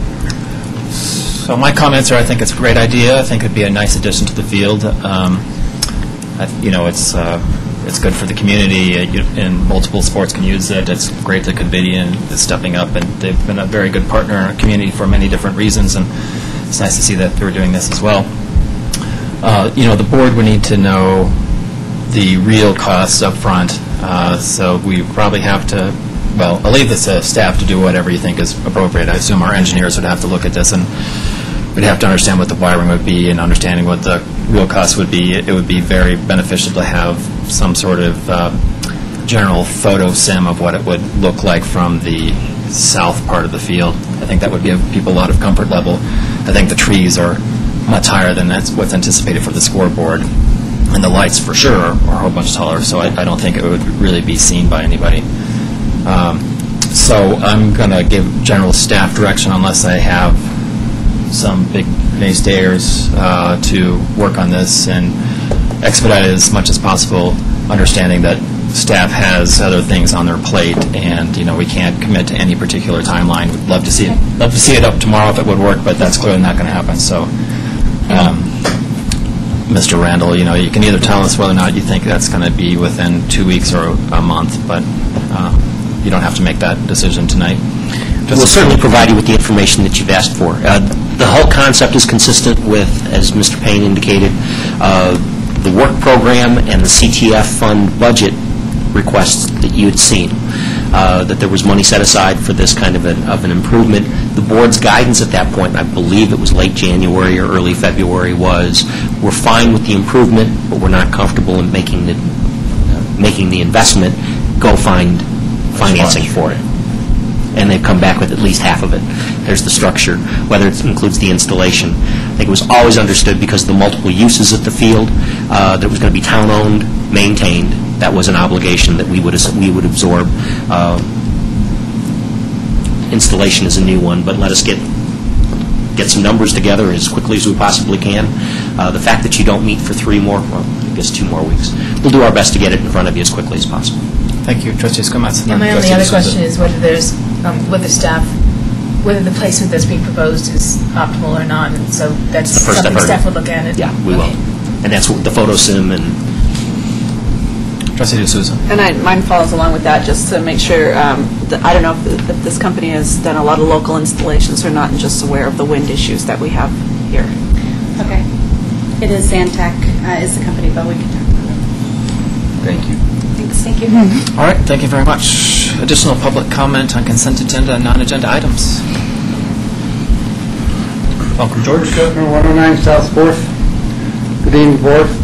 Speaker 6: So my comments are, I think it's a great idea. I think it'd be a nice addition to the field. Um, I- You know, it's, uh, it's good for the community, uh, and multiple sports can use it. It's great that Covidien is stepping up, and they've been a very good partner in our community for many different reasons, and it's nice to see that they're doing this as well. Uh, You know, the board would need to know the real costs up front, uh, so we probably have to, well, I'll leave this to staff to do whatever you think is appropriate. I assume our engineers would have to look at this, and we'd have to understand what the wiring would be, and understanding what the real cost would be. It would be very beneficial to have some sort of uh, general photo sim of what it would look like from the south part of the field. I think that would give people a lot of comfort level. I think the trees are much higher than that's what's anticipated for the scoreboard, and the lights for sure are a whole bunch taller, so I I don't think it would really be seen by anybody. Um, So I'm going to give general staff direction unless I have some big naysayers uh, to work on this and expedite it as much as possible, understanding that staff has other things on their plate, and, you know, we can't commit to any particular timeline. We'd love to see it, love to see it up tomorrow if it would work, but that's clearly not going to happen, so, um, Mr. Randall, you know, you can either tell us whether or not you think that's going to be within two weeks or a month, but uh, you don't have to make that decision tonight.
Speaker 1: We'll certainly provide you with the information that you've asked for. Uh, The whole concept is consistent with, as Mr. Payne indicated, uh, the work program and the CTF fund budget requests that you had seen, uh, that there was money set aside for this kind of an of an improvement. The board's guidance at that point, I believe it was late January or early February, was, we're fine with the improvement, but we're not comfortable in making the, uh, making the investment, go find financing for it and they've come back with at least half of it. There's the structure, whether it includes the installation. I think it was always understood because of the multiple uses at the field, uh, that it was going to be town-owned, maintained. That was an obligation that we would, we would absorb. Uh, Installation is a new one, but let us get, get some numbers together as quickly as we possibly can. Uh, The fact that you don't meet for three more, well, I guess two more weeks, we'll do our best to get it in front of you as quickly as possible.
Speaker 6: Thank you, trustee Skumatz.
Speaker 3: And my only other question is whether there's, um, whether staff, whether the placement that's being proposed is optimal or not, and so that's
Speaker 1: The first
Speaker 3: something staff would look at.
Speaker 1: Yeah, we will. And that's what the photo sim and
Speaker 6: Trustee D'Souza.
Speaker 5: And I, mine follows along with that, just to make sure, um, that- I don't know if if this company has done a lot of local installations or not, and just aware of the wind issues that we have here.
Speaker 13: Okay. It is Zantec uh, is the company, but we can talk about it.
Speaker 6: Thank you.
Speaker 13: Thanks, thank you.
Speaker 6: All right, thank you very much. Additional public comment on consent agenda and non-agenda items? Welcome, George.
Speaker 15: Scrivener, 109 South Fourth. Good evening, Board.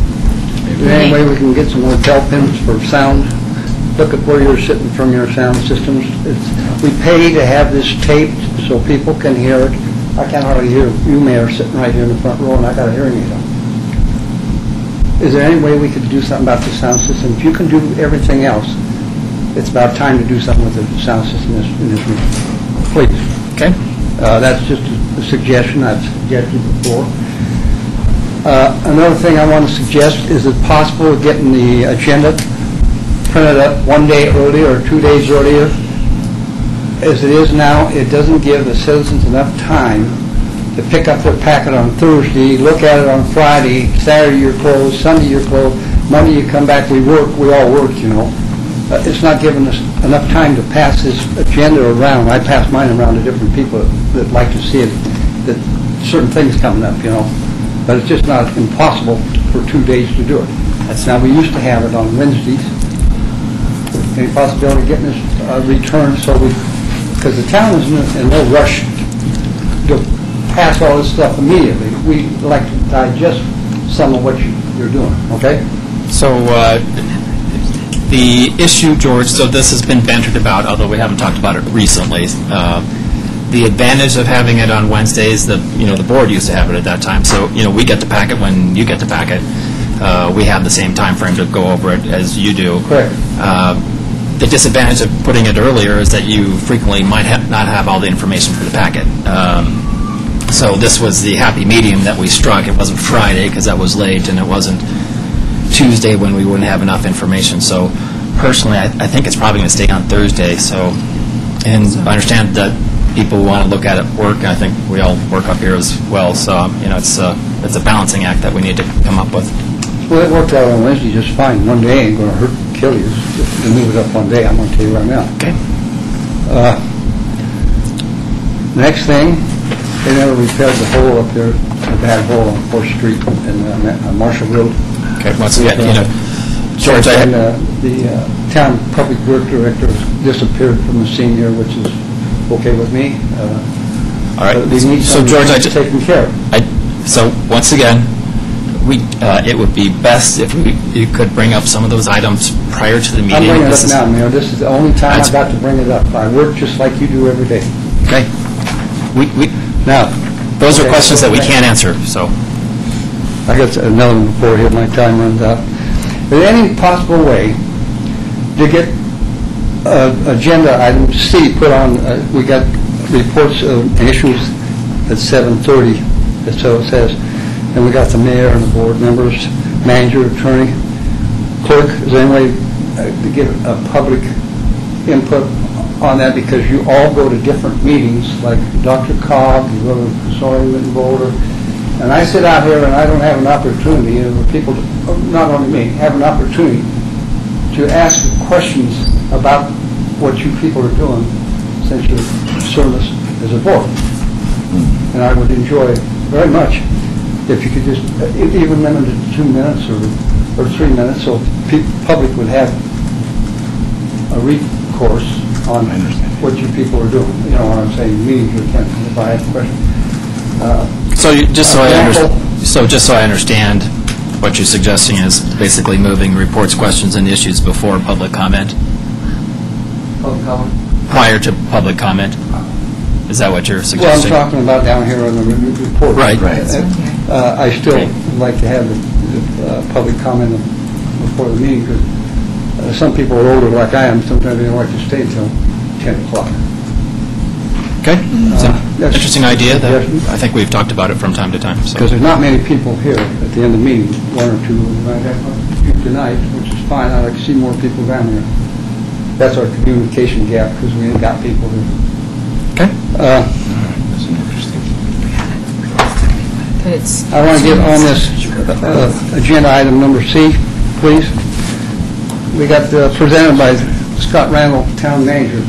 Speaker 15: Is there any way we can get some more tel pins for sound? Look at where you're sitting from your sound systems. It's- We pay to have this taped so people can hear it. I can't hardly hear you, Mayor, sitting right here in the front row, and I got a hearing aid on. Is there any way we could do something about the sound system? If you can do everything else, it's about time to do something with the sound system in this- in this room. Please.
Speaker 6: Okay.
Speaker 15: Uh, That's just a suggestion I've suggested before. Uh, Another thing I want to suggest, is it possible getting the agenda printed up one day earlier or two days earlier? As it is now, it doesn't give the citizens enough time to pick up their packet on Thursday, look at it on Friday, Saturday you're closed, Sunday you're closed, Monday you come back, we work, we all work, you know. Uh, It's not giving us enough time to pass this agenda around. I pass mine around to different people that like to see it, that certain things coming up, you know. But it's just not impossible for two days to do it. That's now, we used to have it on Wednesdays. Any possibility of getting this uh, returned so we, because the town is in in no rush to pass all this stuff immediately. We like to digest some of what you- you're doing, okay?
Speaker 6: So, uh, the issue, George, so this has been bantered about, although we haven't talked about it recently. Uh, The advantage of having it on Wednesdays, the, you know, the board used to have it at that time, so, you know, we get the packet when you get the packet. Uh, We have the same time frame to go over it as you do.
Speaker 15: Correct.
Speaker 6: Uh, The disadvantage of putting it earlier is that you frequently might have, not have all the information for the packet. Um, So this was the happy medium that we struck. It wasn't Friday, because that was late, and it wasn't Tuesday when we wouldn't have enough information. So personally, I I think it's probably going to stay on Thursday, so, and I understand that people want to look at it work, and I think we all work up here as well, so, you know, it's a, it's a balancing act that we need to come up with.
Speaker 15: Well, it worked out on Wednesday just fine. One day ain't gonna hurt, kill you, Just to move it up one day, I'm gonna tell you right now.
Speaker 6: Okay.
Speaker 15: Uh, Next thing, they never repaired the hole up there, the bad hole on Fourth Street and uh, uh, Marshall Road.
Speaker 6: Okay, once again, you know, George, I-
Speaker 15: And uh, the uh, town public work director disappeared from the scene here, which is okay with me. Uh,
Speaker 6: All right.
Speaker 15: but They need
Speaker 6: So, George, I
Speaker 15: just,
Speaker 6: ju-
Speaker 15: taken care of.
Speaker 6: I, so, once again, we, uh, it would be best if we, you could bring up some of those items prior to the meeting.
Speaker 15: I'm bringing it
Speaker 6: This
Speaker 15: up
Speaker 6: is-
Speaker 15: now, Mayor. This is the only time I've got to bring it up. I work just like you do every day.
Speaker 6: Okay. We, we,
Speaker 15: Now,
Speaker 6: those are
Speaker 15: Okay.
Speaker 6: questions that we can't answer, so.
Speaker 15: I got another one before here, my time runs out. Is there any possible way to get agenda item C put on, uh, we got reports of issues at 7:30, and so it says. And we got the mayor and the board members, manager, attorney, clerk. Is there any way uh, to get a public input on that? Because you all go to different meetings, like Dr. Cobb, you go to Consortium in Boulder, and I sit out here and I don't have an opportunity, and people, not only me, have an opportunity to ask questions about what you people are doing since your service as a board. And I would enjoy very much if you could just, even limit it to two minutes or, or three minutes, so the public would have a recourse on what you people are doing. You know what I'm saying, meetings you attend, if I have a question. Uh,
Speaker 6: So you- just so I
Speaker 15: Example.
Speaker 6: understand, so just so I understand, what you're suggesting is basically moving reports, questions, and issues before public comment,
Speaker 15: Public comment?
Speaker 6: prior to public comment? Is that what you're suggesting?
Speaker 15: Well, I'm
Speaker 6: suggesting?
Speaker 15: talking about down here on the re- report.
Speaker 6: Right. Right.
Speaker 15: Uh, I still would like to have the uh, public comment before the meeting, because some people are older like I am, sometimes they don't like to stay until 10 o'clock.
Speaker 6: Okay, it's an
Speaker 15: that's-
Speaker 6: interesting idea that
Speaker 15: Yes.
Speaker 6: I think we've talked about it from time to time, so.
Speaker 15: Because there's not many people here at the end of the meeting, one or two, we might have a few tonight, which is fine, I'd like to see more people down here. That's our communication gap, because we ain't got people here.
Speaker 6: Okay.
Speaker 15: Uh,
Speaker 3: But it's.
Speaker 15: I want to get on this uh, agenda item number C, please. We got uh, presented by Scott Randall, town manager.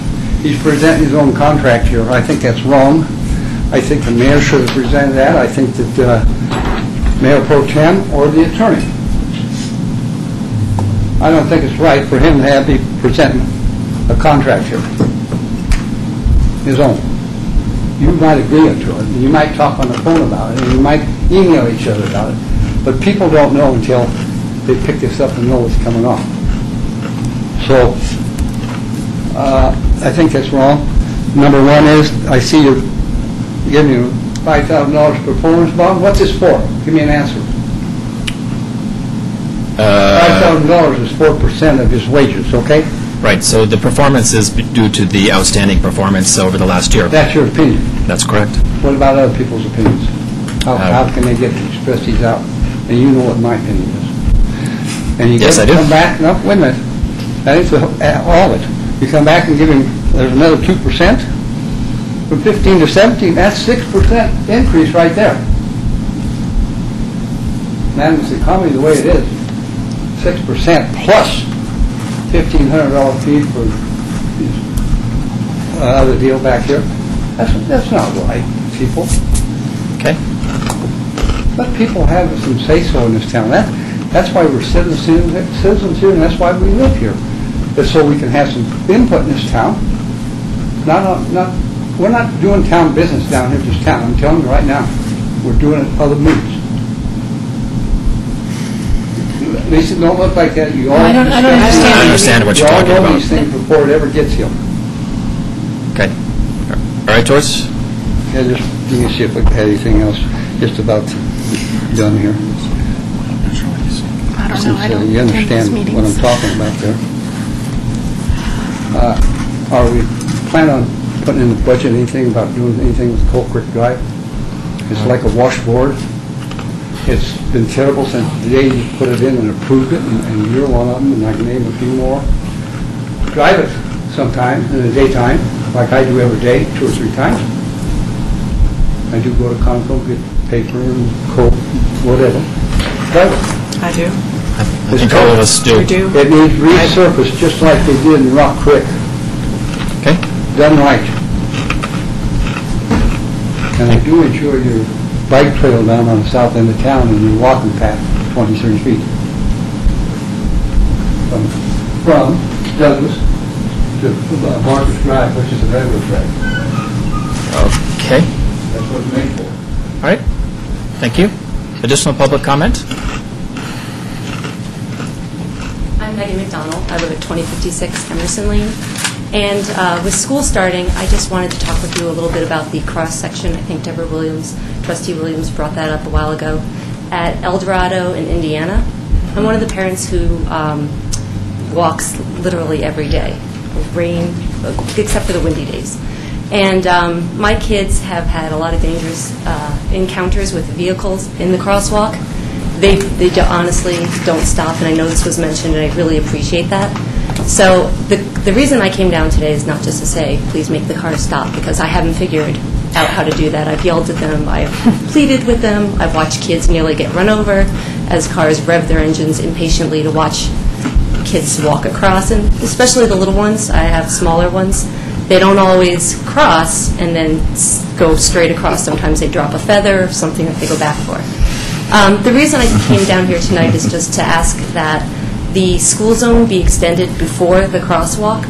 Speaker 15: He's presenting his own contract here. I think that's wrong. I think the mayor should have presented that. I think that uh, Mayor Pro Tem or the attorney. I don't think it's right for him to have be presenting a contract here, his own you might agree to it, and you might talk on the phone about it, and you might email each other about it, but people don't know until they pick this up and know what's coming on. So, uh, I think that's wrong. Number one is, I see you're giving you $5,000 performance bond. What's this for? Give me an answer.
Speaker 6: Uh,
Speaker 15: $5,000 is 4% of his wages, okay?
Speaker 6: Right, so the performance is due to the outstanding performance over the last year.
Speaker 15: That's your opinion.
Speaker 6: That's correct.
Speaker 15: What about other people's opinions? How,
Speaker 6: Uh,
Speaker 15: how can they get to express these out? And you know what my opinion is. And you
Speaker 6: Yes, I do.
Speaker 15: come back, no, wait a minute. That the- uh, all of it. You come back and give him, there's another two percent? From fifteen to seventeen, that's six percent increase right there. Man, with the economy the way it is, six percent plus fifteen hundred dollar fee for his uh, other deal back here. That's, that's not right, people.
Speaker 6: Okay.
Speaker 15: Let people have some say-so in this town. That, that's why we're citizens, citizens here, and that's why we live here. It's so we can have some input in this town. Not, not, we're not doing town business down here, just town. I'm telling you right now, we're doing it other meetings. said, don't look like that. You all.
Speaker 3: I don't- I don't understand
Speaker 6: I understand what you're talking
Speaker 15: You all know
Speaker 6: about.
Speaker 15: these things before it ever gets here.
Speaker 6: Okay. All right, George?
Speaker 15: Yeah, just, let me see if I had anything else, just about done here.
Speaker 2: I don't know,
Speaker 15: Since
Speaker 2: I
Speaker 15: uh,
Speaker 2: don't
Speaker 15: you
Speaker 2: attend these
Speaker 15: understand what I'm
Speaker 2: meetings.
Speaker 15: talking about there. Uh, Are we planning on putting in the budget anything about doing anything with Coal Creek Drive? It's like a washboard. It's been terrible since the day you put it in and approved it, and and you're one of them, and I can name a few more. Drive it sometime in the daytime, like I do every day, two or three times. I do go to Conoco, get paper and coke, whatever. Drive it.
Speaker 5: I do.
Speaker 6: I think all of us do.
Speaker 5: We do.
Speaker 15: It needs resurfaced, just like they did in Rock Creek.
Speaker 6: Okay.
Speaker 15: Done right. And I do enjoy your bike trail down on the south end of town and your walking path, 20, 30 feet. From from Douglas to uh, Marcus Drive, which is a railroad track.
Speaker 6: Okay.
Speaker 15: That's what it's made for.
Speaker 6: All right. Thank you. Additional public comment?
Speaker 16: I'm Megan McDonald. I live at 2056 Emerson Lane. And uh, with school starting, I just wanted to talk with you a little bit about the cross-section. I think Deborah Williams, trustee Williams brought that up a while ago, at Eldorado in Indiana. I'm one of the parents who um, walks literally every day, rain, except for the windy days. And um, my kids have had a lot of dangerous uh, encounters with vehicles in the crosswalk. They, they do- honestly don't stop, and I know this was mentioned, and I really appreciate that. So the, the reason I came down today is not just to say, please make the cars stop, because I haven't figured out how to do that. I've yelled at them, I've pleaded with them, I've watched kids nearly get run over as cars rev their engines impatiently to watch kids walk across, and especially the little ones, I have smaller ones, they don't always cross and then go straight across. Sometimes they drop a feather or something that they go back for. Um, The reason I came down here tonight is just to ask that the school zone be extended before the crosswalk,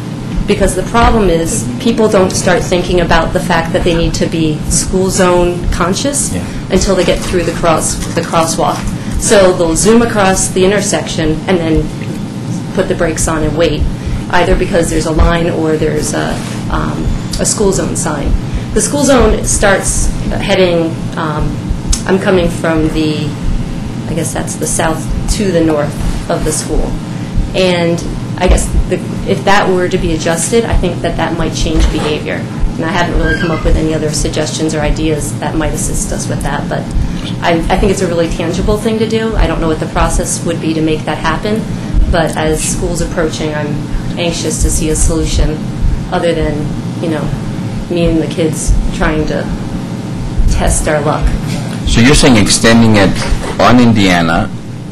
Speaker 16: because the problem is, people don't start thinking about the fact that they need to be school zone conscious until they get through the cross, the crosswalk. So they'll zoom across the intersection and then put the brakes on and wait, either because there's a line or there's a, um, a school zone sign. The school zone starts heading, um, I'm coming from the, I guess that's the south to the north of the school. And I guess the- if that were to be adjusted, I think that that might change behavior. And I haven't really come up with any other suggestions or ideas that might assist us with that, but I I think it's a really tangible thing to do. I don't know what the process would be to make that happen, but as school's approaching, I'm anxious to see a solution other than, you know, me and the kids trying to test our luck.
Speaker 4: So you're saying extending it on Indiana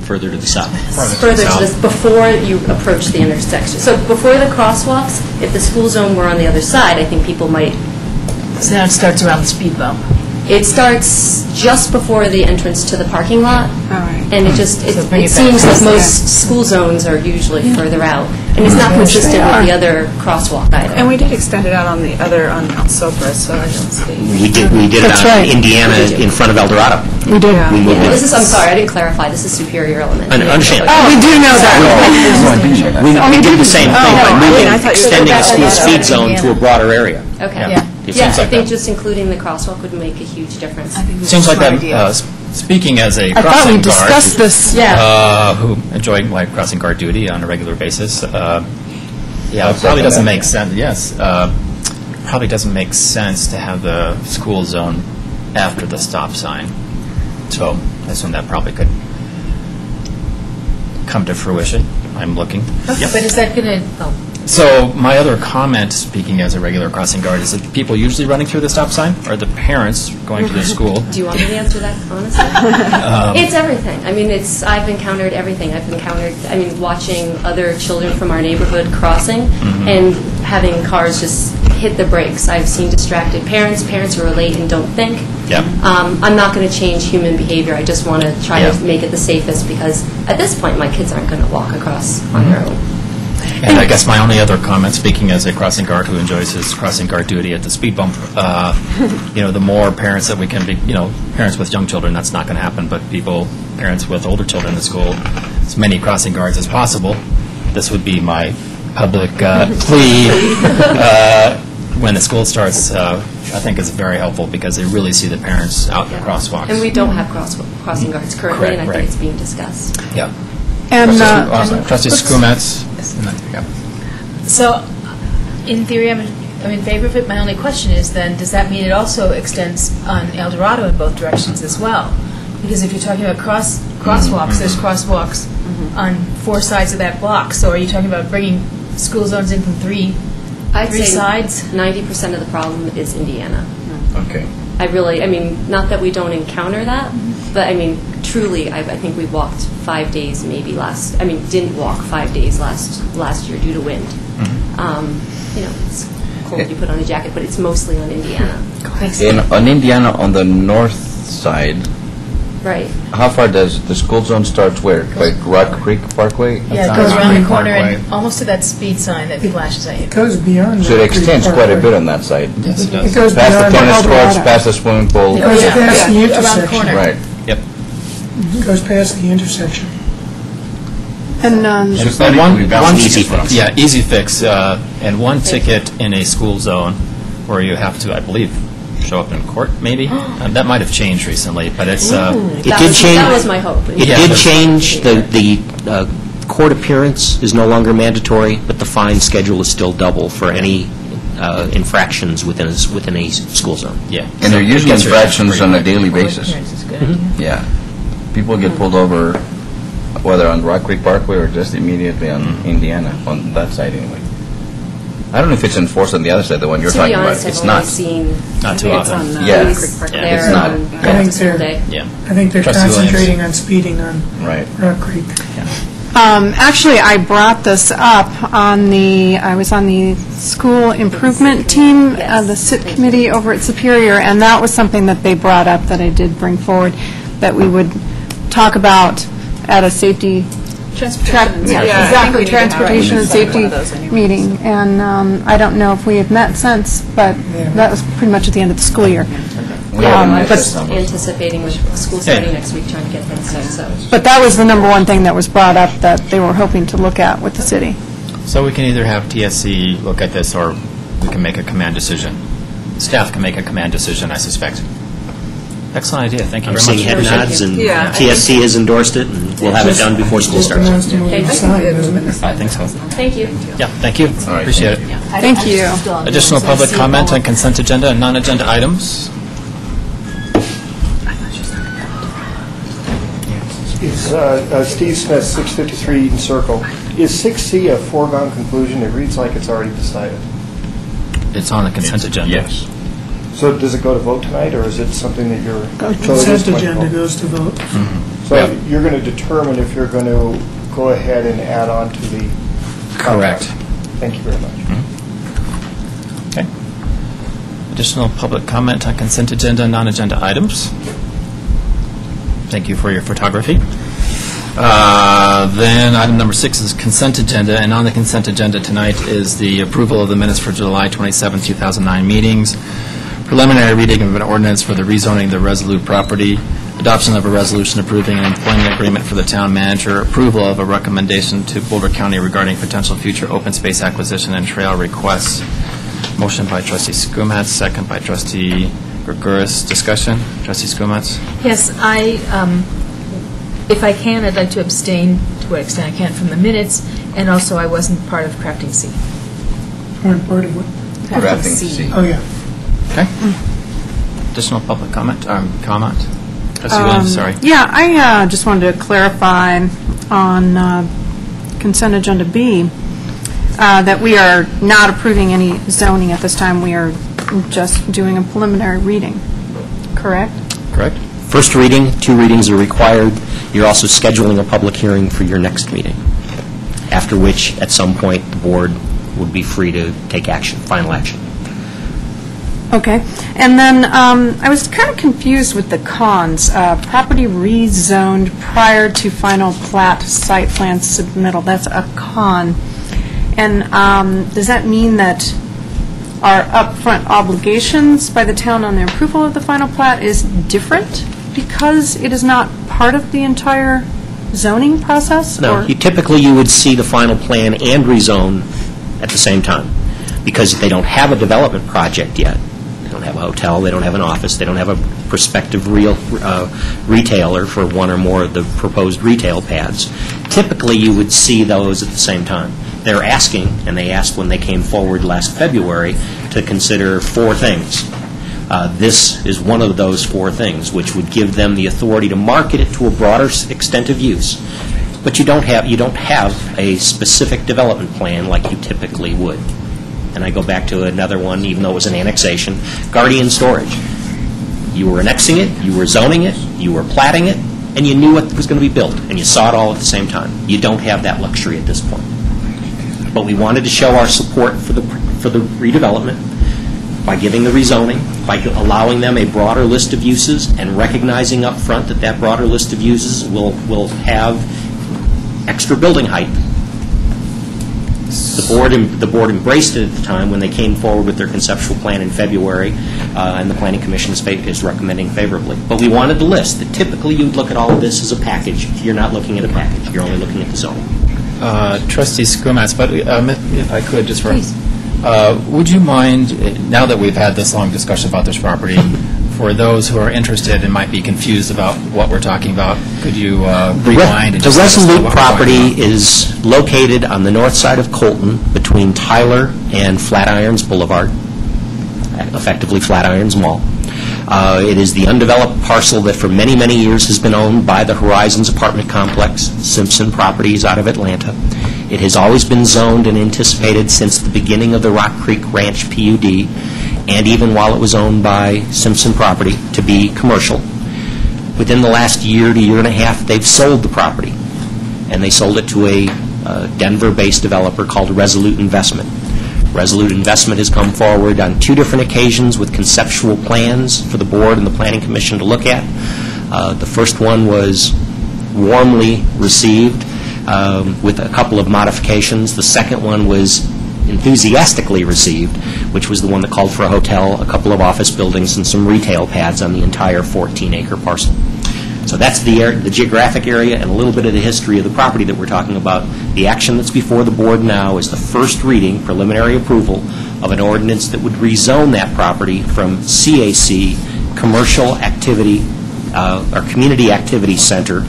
Speaker 1: further to the south?
Speaker 16: further to this, before you approach the intersection. So before the crosswalks, if the school zone were on the other side, I think people might...
Speaker 3: So now it starts around the speed bump.
Speaker 16: It starts just before the entrance to the parking lot.
Speaker 2: All right.
Speaker 16: And it just, it
Speaker 3: So bring
Speaker 16: it
Speaker 3: it back
Speaker 16: seems like
Speaker 3: closer.
Speaker 16: most school zones are usually further out. And it's not consistent with the other crosswalk either.
Speaker 5: And we did extend it out on the other, on Mount Sopra, so I don't see.
Speaker 1: We did, we did it
Speaker 2: That's
Speaker 1: out
Speaker 2: right.
Speaker 1: in Indiana in front of Eldorado.
Speaker 2: We did.
Speaker 1: We moved
Speaker 16: This
Speaker 1: it.
Speaker 16: is, I'm sorry, I didn't clarify, this is Superior Elementary.
Speaker 1: I understand.
Speaker 2: Oh, we do know that.
Speaker 1: We oh, we did the same thing oh, by
Speaker 5: Oh,
Speaker 1: moving,
Speaker 5: I thought you were
Speaker 1: extending the
Speaker 5: going
Speaker 1: school speed zone to a broader area.
Speaker 16: Okay.
Speaker 3: Yeah.
Speaker 1: It
Speaker 16: Yeah,
Speaker 1: seems
Speaker 16: I think
Speaker 1: that.
Speaker 16: just including the crosswalk would make a huge difference.
Speaker 6: Seems like that, uh, speaking as a
Speaker 2: I thought we
Speaker 6: crossing
Speaker 2: discussed
Speaker 6: guard,
Speaker 2: this.
Speaker 16: Yeah.
Speaker 6: uh, who enjoy my crossing guard duty on a regular basis, uh, yeah, it probably doesn't make sense, yes, uh, probably doesn't make sense to have the school zone after the stop sign. So I assume that probably could come to fruition. I'm looking. Yep.
Speaker 3: But is that going to,
Speaker 6: So my other comment, speaking as a regular crossing guard, is that people usually running through the stop sign or the parents going to the school?
Speaker 16: Do you want me to answer that honestly?
Speaker 6: Um,
Speaker 16: It's everything. I mean, it's, I've encountered everything. I've encountered, I mean, watching other children from our neighborhood crossing
Speaker 6: Mm-hmm.
Speaker 16: and having cars just hit the brakes. I've seen distracted parents, parents who are late and don't think.
Speaker 6: Yep.
Speaker 16: Um, I'm not going to change human behavior. I just want to try
Speaker 6: Yeah.
Speaker 16: to make it the safest because at this point, my kids aren't going to walk across on their own.
Speaker 6: And I guess my only other comment, speaking as a crossing guard who enjoys his crossing guard duty at the speed bump, uh, you know, the more parents that we can be, you know, parents with young children, that's not going to happen, but people, parents with older children in the school, as many crossing guards as possible. This would be my public uh, plea. uh, When the school starts, uh, I think is very helpful because they really see the parents out in the crosswalks.
Speaker 16: And we don't have cross crossing guards currently, and I
Speaker 6: Correct,
Speaker 16: think it's being discussed.
Speaker 6: Yeah.
Speaker 2: And,
Speaker 6: Trustee
Speaker 2: uh,
Speaker 6: Sku- awesome. Trustee Skumatz? and then- yeah.
Speaker 3: so, in theory, I'm, I'm in favor of it. My only question is then, does that mean it also extends on Eldorado in both directions as well? Because if you're talking about cross, crosswalks, mm-hmm. there's mm-hmm. crosswalks mm-hmm. on four sides of that block. So are you talking about bringing school zones in from three,
Speaker 16: I'd
Speaker 3: three
Speaker 16: say
Speaker 3: sides?
Speaker 16: 90% of the problem is Indiana.
Speaker 4: Okay.
Speaker 16: I really, I mean, not that we don't encounter that, but I mean, truly, I, I think we walked five days maybe last, I mean, didn't walk five days last, last year due to wind. Um, You know, it's cold, you put on a jacket, but it's mostly on Indiana.
Speaker 4: In, on Indiana, on the north side,
Speaker 16: Right.
Speaker 4: how far does the school zone starts where? Like Rock Creek Parkway?
Speaker 3: Yeah, it goes around the corner and almost to that speed sign that flashes at you.
Speaker 7: It goes beyond.
Speaker 4: So it
Speaker 7: Rock Creek
Speaker 4: extends quite a bit on that side.
Speaker 6: Yes, it does.
Speaker 7: It
Speaker 6: does.
Speaker 7: goes
Speaker 4: Past the
Speaker 7: beyond
Speaker 4: tennis courts, past the swimming pool.
Speaker 7: It goes
Speaker 3: Yeah,
Speaker 7: past the
Speaker 3: yeah, around the
Speaker 7: intersection.
Speaker 3: corner.
Speaker 4: Right.
Speaker 6: Yep.
Speaker 7: It goes past the intersection.
Speaker 2: And, um,
Speaker 6: And and one,
Speaker 4: We've
Speaker 6: one
Speaker 4: easy fix.
Speaker 6: Yeah, easy fix, uh, and one ticket in a school zone where you have to, I believe, show up in court, maybe? Uh, That might have changed recently, but it's, uh,
Speaker 1: It
Speaker 16: That
Speaker 1: did
Speaker 16: was-
Speaker 1: change.
Speaker 16: That was my hope.
Speaker 1: It
Speaker 6: Yeah,
Speaker 1: did
Speaker 6: but-
Speaker 1: change, the, the uh, court appearance is no longer mandatory, but the fine schedule is still double for any uh, infractions within a, s- within a s- school zone.
Speaker 6: Yeah.
Speaker 4: And they're usually
Speaker 6: Gets rid of
Speaker 4: infractions on a daily basis.
Speaker 3: hearings is a good idea.
Speaker 4: Yeah. People get pulled over, whether on Rock Creek Parkway or just immediately on Indiana, on that side anyway. I don't know if it's enforced on the other side, the one you're
Speaker 16: To be
Speaker 4: talking about.
Speaker 16: honest,
Speaker 4: It's
Speaker 16: I've
Speaker 4: not.
Speaker 16: only seen.
Speaker 6: Not too
Speaker 16: it's
Speaker 6: often.
Speaker 16: on, uh,
Speaker 4: Yeah.
Speaker 16: Creek Park
Speaker 6: Yeah.
Speaker 16: there
Speaker 4: It's not.
Speaker 16: on
Speaker 7: I think they're-
Speaker 16: Day.
Speaker 6: Yeah.
Speaker 7: I think they're
Speaker 6: Trustee Williams.
Speaker 7: concentrating on speeding on
Speaker 4: Right.
Speaker 7: Rock Creek.
Speaker 2: Um, Actually, I brought this up on the, I was on the school improvement team, uh, the SIP committee over at Superior, and that was something that they brought up that I did bring forward, that we would talk about at a safety, tra-
Speaker 5: Transportation.
Speaker 2: yeah,
Speaker 5: Yeah, I think we
Speaker 2: exactly,
Speaker 5: need to have
Speaker 2: transportation and safety meeting. And um, I don't know if we have met since, but that was pretty much at the end of the school year.
Speaker 4: We haven't
Speaker 2: Um,
Speaker 4: met
Speaker 2: but-
Speaker 4: this.
Speaker 16: Anticipating with school starting next week, trying to get things done, so.
Speaker 2: But that was the number one thing that was brought up that they were hoping to look at with the city.
Speaker 6: So we can either have TSC look at this, or we can make a command decision. Staff can make a command decision, I suspect. Excellent idea, thank you
Speaker 1: I'm
Speaker 6: very
Speaker 1: seeing
Speaker 6: much.
Speaker 1: head nods, and
Speaker 5: Yeah.
Speaker 1: TSC has endorsed it, and we'll have it done before school starts.
Speaker 7: announced them over the sign, isn't it?
Speaker 6: I think so.
Speaker 16: Thank you.
Speaker 6: Yeah, thank you,
Speaker 4: All right,
Speaker 6: appreciate it.
Speaker 2: Thank you.
Speaker 6: Additional public comment on consent agenda and non-agenda items?
Speaker 12: Is, uh, uh, Steve Smith, 653 Eden Circle. Is 6C a foregone conclusion? It reads like it's already decided.
Speaker 6: It's on the consent agenda.
Speaker 4: Yes.
Speaker 12: So does it go to vote tonight, or is it something that you're...
Speaker 7: Uh, consent agenda goes to vote. Mm-hmm.
Speaker 12: So you're going to determine if you're going to go ahead and add on to the...
Speaker 6: Correct.
Speaker 12: Thank you very much. Mm-hmm.
Speaker 6: Okay. Additional public comment on consent agenda and non-agenda items? Thank you for your photography. Uh, Then, item number six is consent agenda, and on the consent agenda tonight is the approval of the minutes for July 27, 2009 meetings, preliminary reading of an ordinance for the rezoning of the Resolute property, adoption of a resolution approving an employment agreement for the town manager, approval of a recommendation to Boulder County regarding potential future open space acquisition and trail requests. Motion by trustee Skumatz, second by trustee Gregoris. Discussion? Trustee Skumatz?
Speaker 3: Yes, I, um, if I can, I'd like to abstain to what extent I can from the minutes, and also I wasn't part of crafting C.
Speaker 7: Weren't part of what?
Speaker 4: Crafting C.
Speaker 7: Oh, yeah.
Speaker 6: Okay. Additional public comment, um, comment? Trustee Williams, sorry.
Speaker 2: Yeah, I uh, just wanted to clarify on uh, consent agenda B, uh, that we are not approving any zoning at this time. We are just doing a preliminary reading, correct?
Speaker 6: Correct?
Speaker 1: First reading, two readings are required. You're also scheduling a public hearing for your next meeting, after which, at some point, the board would be free to take action, final action.
Speaker 2: Okay. And then um, I was kind of confused with the cons. Uh, Property rezoned prior to final plat site plan submittal, that's a con. And um, does that mean that our upfront obligations by the town on the approval of the final plat is different because it is not part of the entire zoning process?
Speaker 1: No, you- typically, you would see the final plan and rezone at the same time, because they don't have a development project yet. They don't have a hotel, they don't have an office, they don't have a prospective real uh, retailer for one or more of the proposed retail pads. Typically, you would see those at the same time. They're asking, and they asked when they came forward last February, to consider four things. Uh, This is one of those four things, which would give them the authority to market it to a broader extent of use. But you don't have, you don't have a specific development plan like you typically would. And I go back to another one, even though it was an annexation, Guardian Storage. You were annexing it, you were zoning it, you were platting it, and you knew what was going to be built, and you saw it all at the same time. You don't have that luxury at this point. But we wanted to show our support for the, for the redevelopment by giving the rezoning, by allowing them a broader list of uses, and recognizing up front that that broader list of uses will, will have extra building height. The board, em- the board embraced it at the time when they came forward with their conceptual plan in February, uh, and the planning commission is fa- is recommending favorably. But we wanted the list, that typically you'd look at all of this as a package. You're not looking at a package, you're only looking at the zone.
Speaker 6: Uh, Trustee Skumatz, but um, if if I could, just for, uh, would you mind, uh, now that we've had this long discussion about this property, for those who are interested and might be confused about what we're talking about, could you uh,
Speaker 1: The re-
Speaker 6: rewind and
Speaker 1: The
Speaker 6: let
Speaker 1: Resolute
Speaker 6: what we're talking
Speaker 1: property is located on the north side of Coalton, between Tyler and Flatirons Boulevard, effectively Flatirons Mall. Uh, It is the undeveloped parcel that for many, many years has been owned by the Horizons apartment complex, Simpson Properties out of Atlanta. It has always been zoned and anticipated since the beginning of the Rock Creek Ranch PUD, and even while it was owned by Simpson Property, to be commercial. Within the last year to year and a half, they've sold the property, and they sold it to a uh, Denver-based developer called Resolute Investment. Resolute Investment has come forward on two different occasions with conceptual plans for the board and the planning commission to look at. Uh, The first one was warmly received um, with a couple of modifications. The second one was enthusiastically received, which was the one that called for a hotel, a couple of office buildings, and some retail pads on the entire 14-acre parcel. So that's the the geographic area and a little bit of the history of the property that we're talking about. The action that's before the board now is the first reading, preliminary approval, of an ordinance that would rezone that property from CAC, Commercial Activity, uh, or Community Activity Center,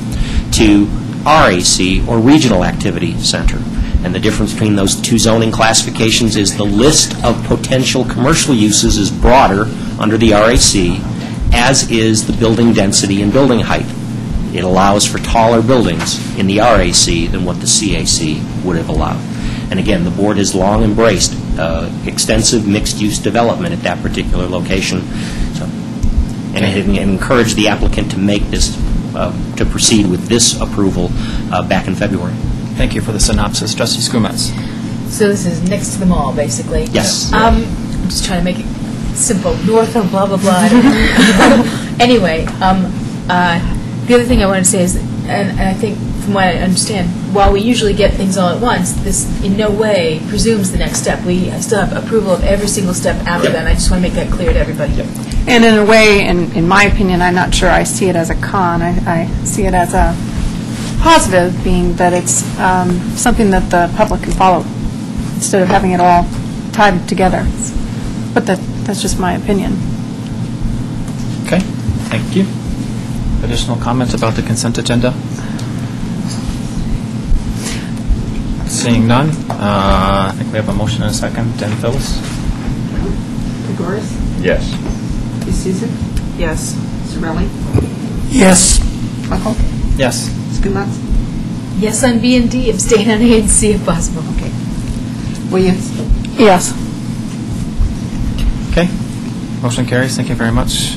Speaker 1: to RAC, or Regional Activity Center. And the difference between those two zoning classifications is the list of potential commercial uses is broader under the RAC, as is the building density and building height. It allows for taller buildings in the RAC than what the CAC would have allowed. And again, the board has long embraced uh, extensive mixed-use development at that particular location, So, and it encouraged the applicant to make this, uh, to proceed with this approval uh, back in February.
Speaker 6: Thank you for the synopsis. Trustee Skumatz.
Speaker 3: So this is next to the mall, basically?
Speaker 1: Yes.
Speaker 3: Um, I'm just trying to make it simple, north of blah, blah, blah. I don't know. Anyway, um, uh, the other thing I wanted to say is, and and I think from what I understand, while we usually get things all at once, this in no way presumes the next step. We still have approval of every single step after that, and I just want to make that clear to everybody.
Speaker 2: And in a way, in, in my opinion, I'm not sure I see it as a con. I, I see it as a positive, being that it's um, something that the public can follow, instead of having it all tied together. But that, that's just my opinion.
Speaker 6: Okay, thank you. Additional comments about the consent agenda? Seeing none, uh, I think we have a motion and a second. Dan Phillips?
Speaker 10: Gregoris?
Speaker 4: Yes.
Speaker 10: D'Souza?
Speaker 5: Yes.
Speaker 10: Sorelli?
Speaker 7: Yes.
Speaker 10: Buckle?
Speaker 6: Yes.
Speaker 10: Skumatz?
Speaker 3: Yes on B and D, abstain on A and C if possible. Okay.
Speaker 10: Williams?
Speaker 2: Yes.
Speaker 6: Okay, motion carries. Thank you very much.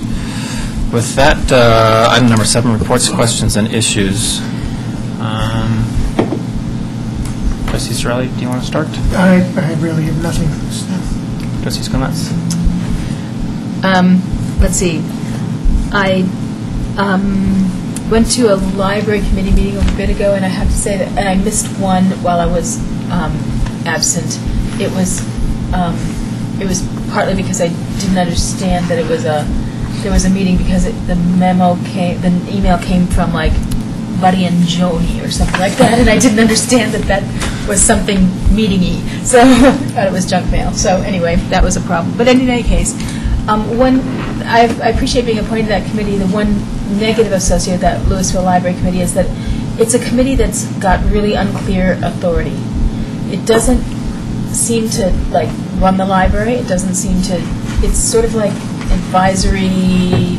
Speaker 6: With that, uh, item number seven, reports, questions, and issues. Um, Trustee Sorelli, do you want to start?
Speaker 7: I, I really have nothing.
Speaker 6: Trustee Skumatz?
Speaker 3: Um, let's see. I um, went to a library committee meeting a bit ago, and I have to say that, and I missed one while I was um, absent. It was, um, it was partly because I didn't understand that it was a, there was a meeting because it, the memo came, the email came from like Buddy and Joni or something like that, and I didn't understand that that was something meeting-y. So I thought it was junk mail. So anyway, that was a problem. But in any case, um, one, I I appreciate being appointed to that committee. The one negative associated with that Louisville Library Committee is that it's a committee that's got really unclear authority. It doesn't seem to, like, run the library. It doesn't seem to, it's sort of like advisory,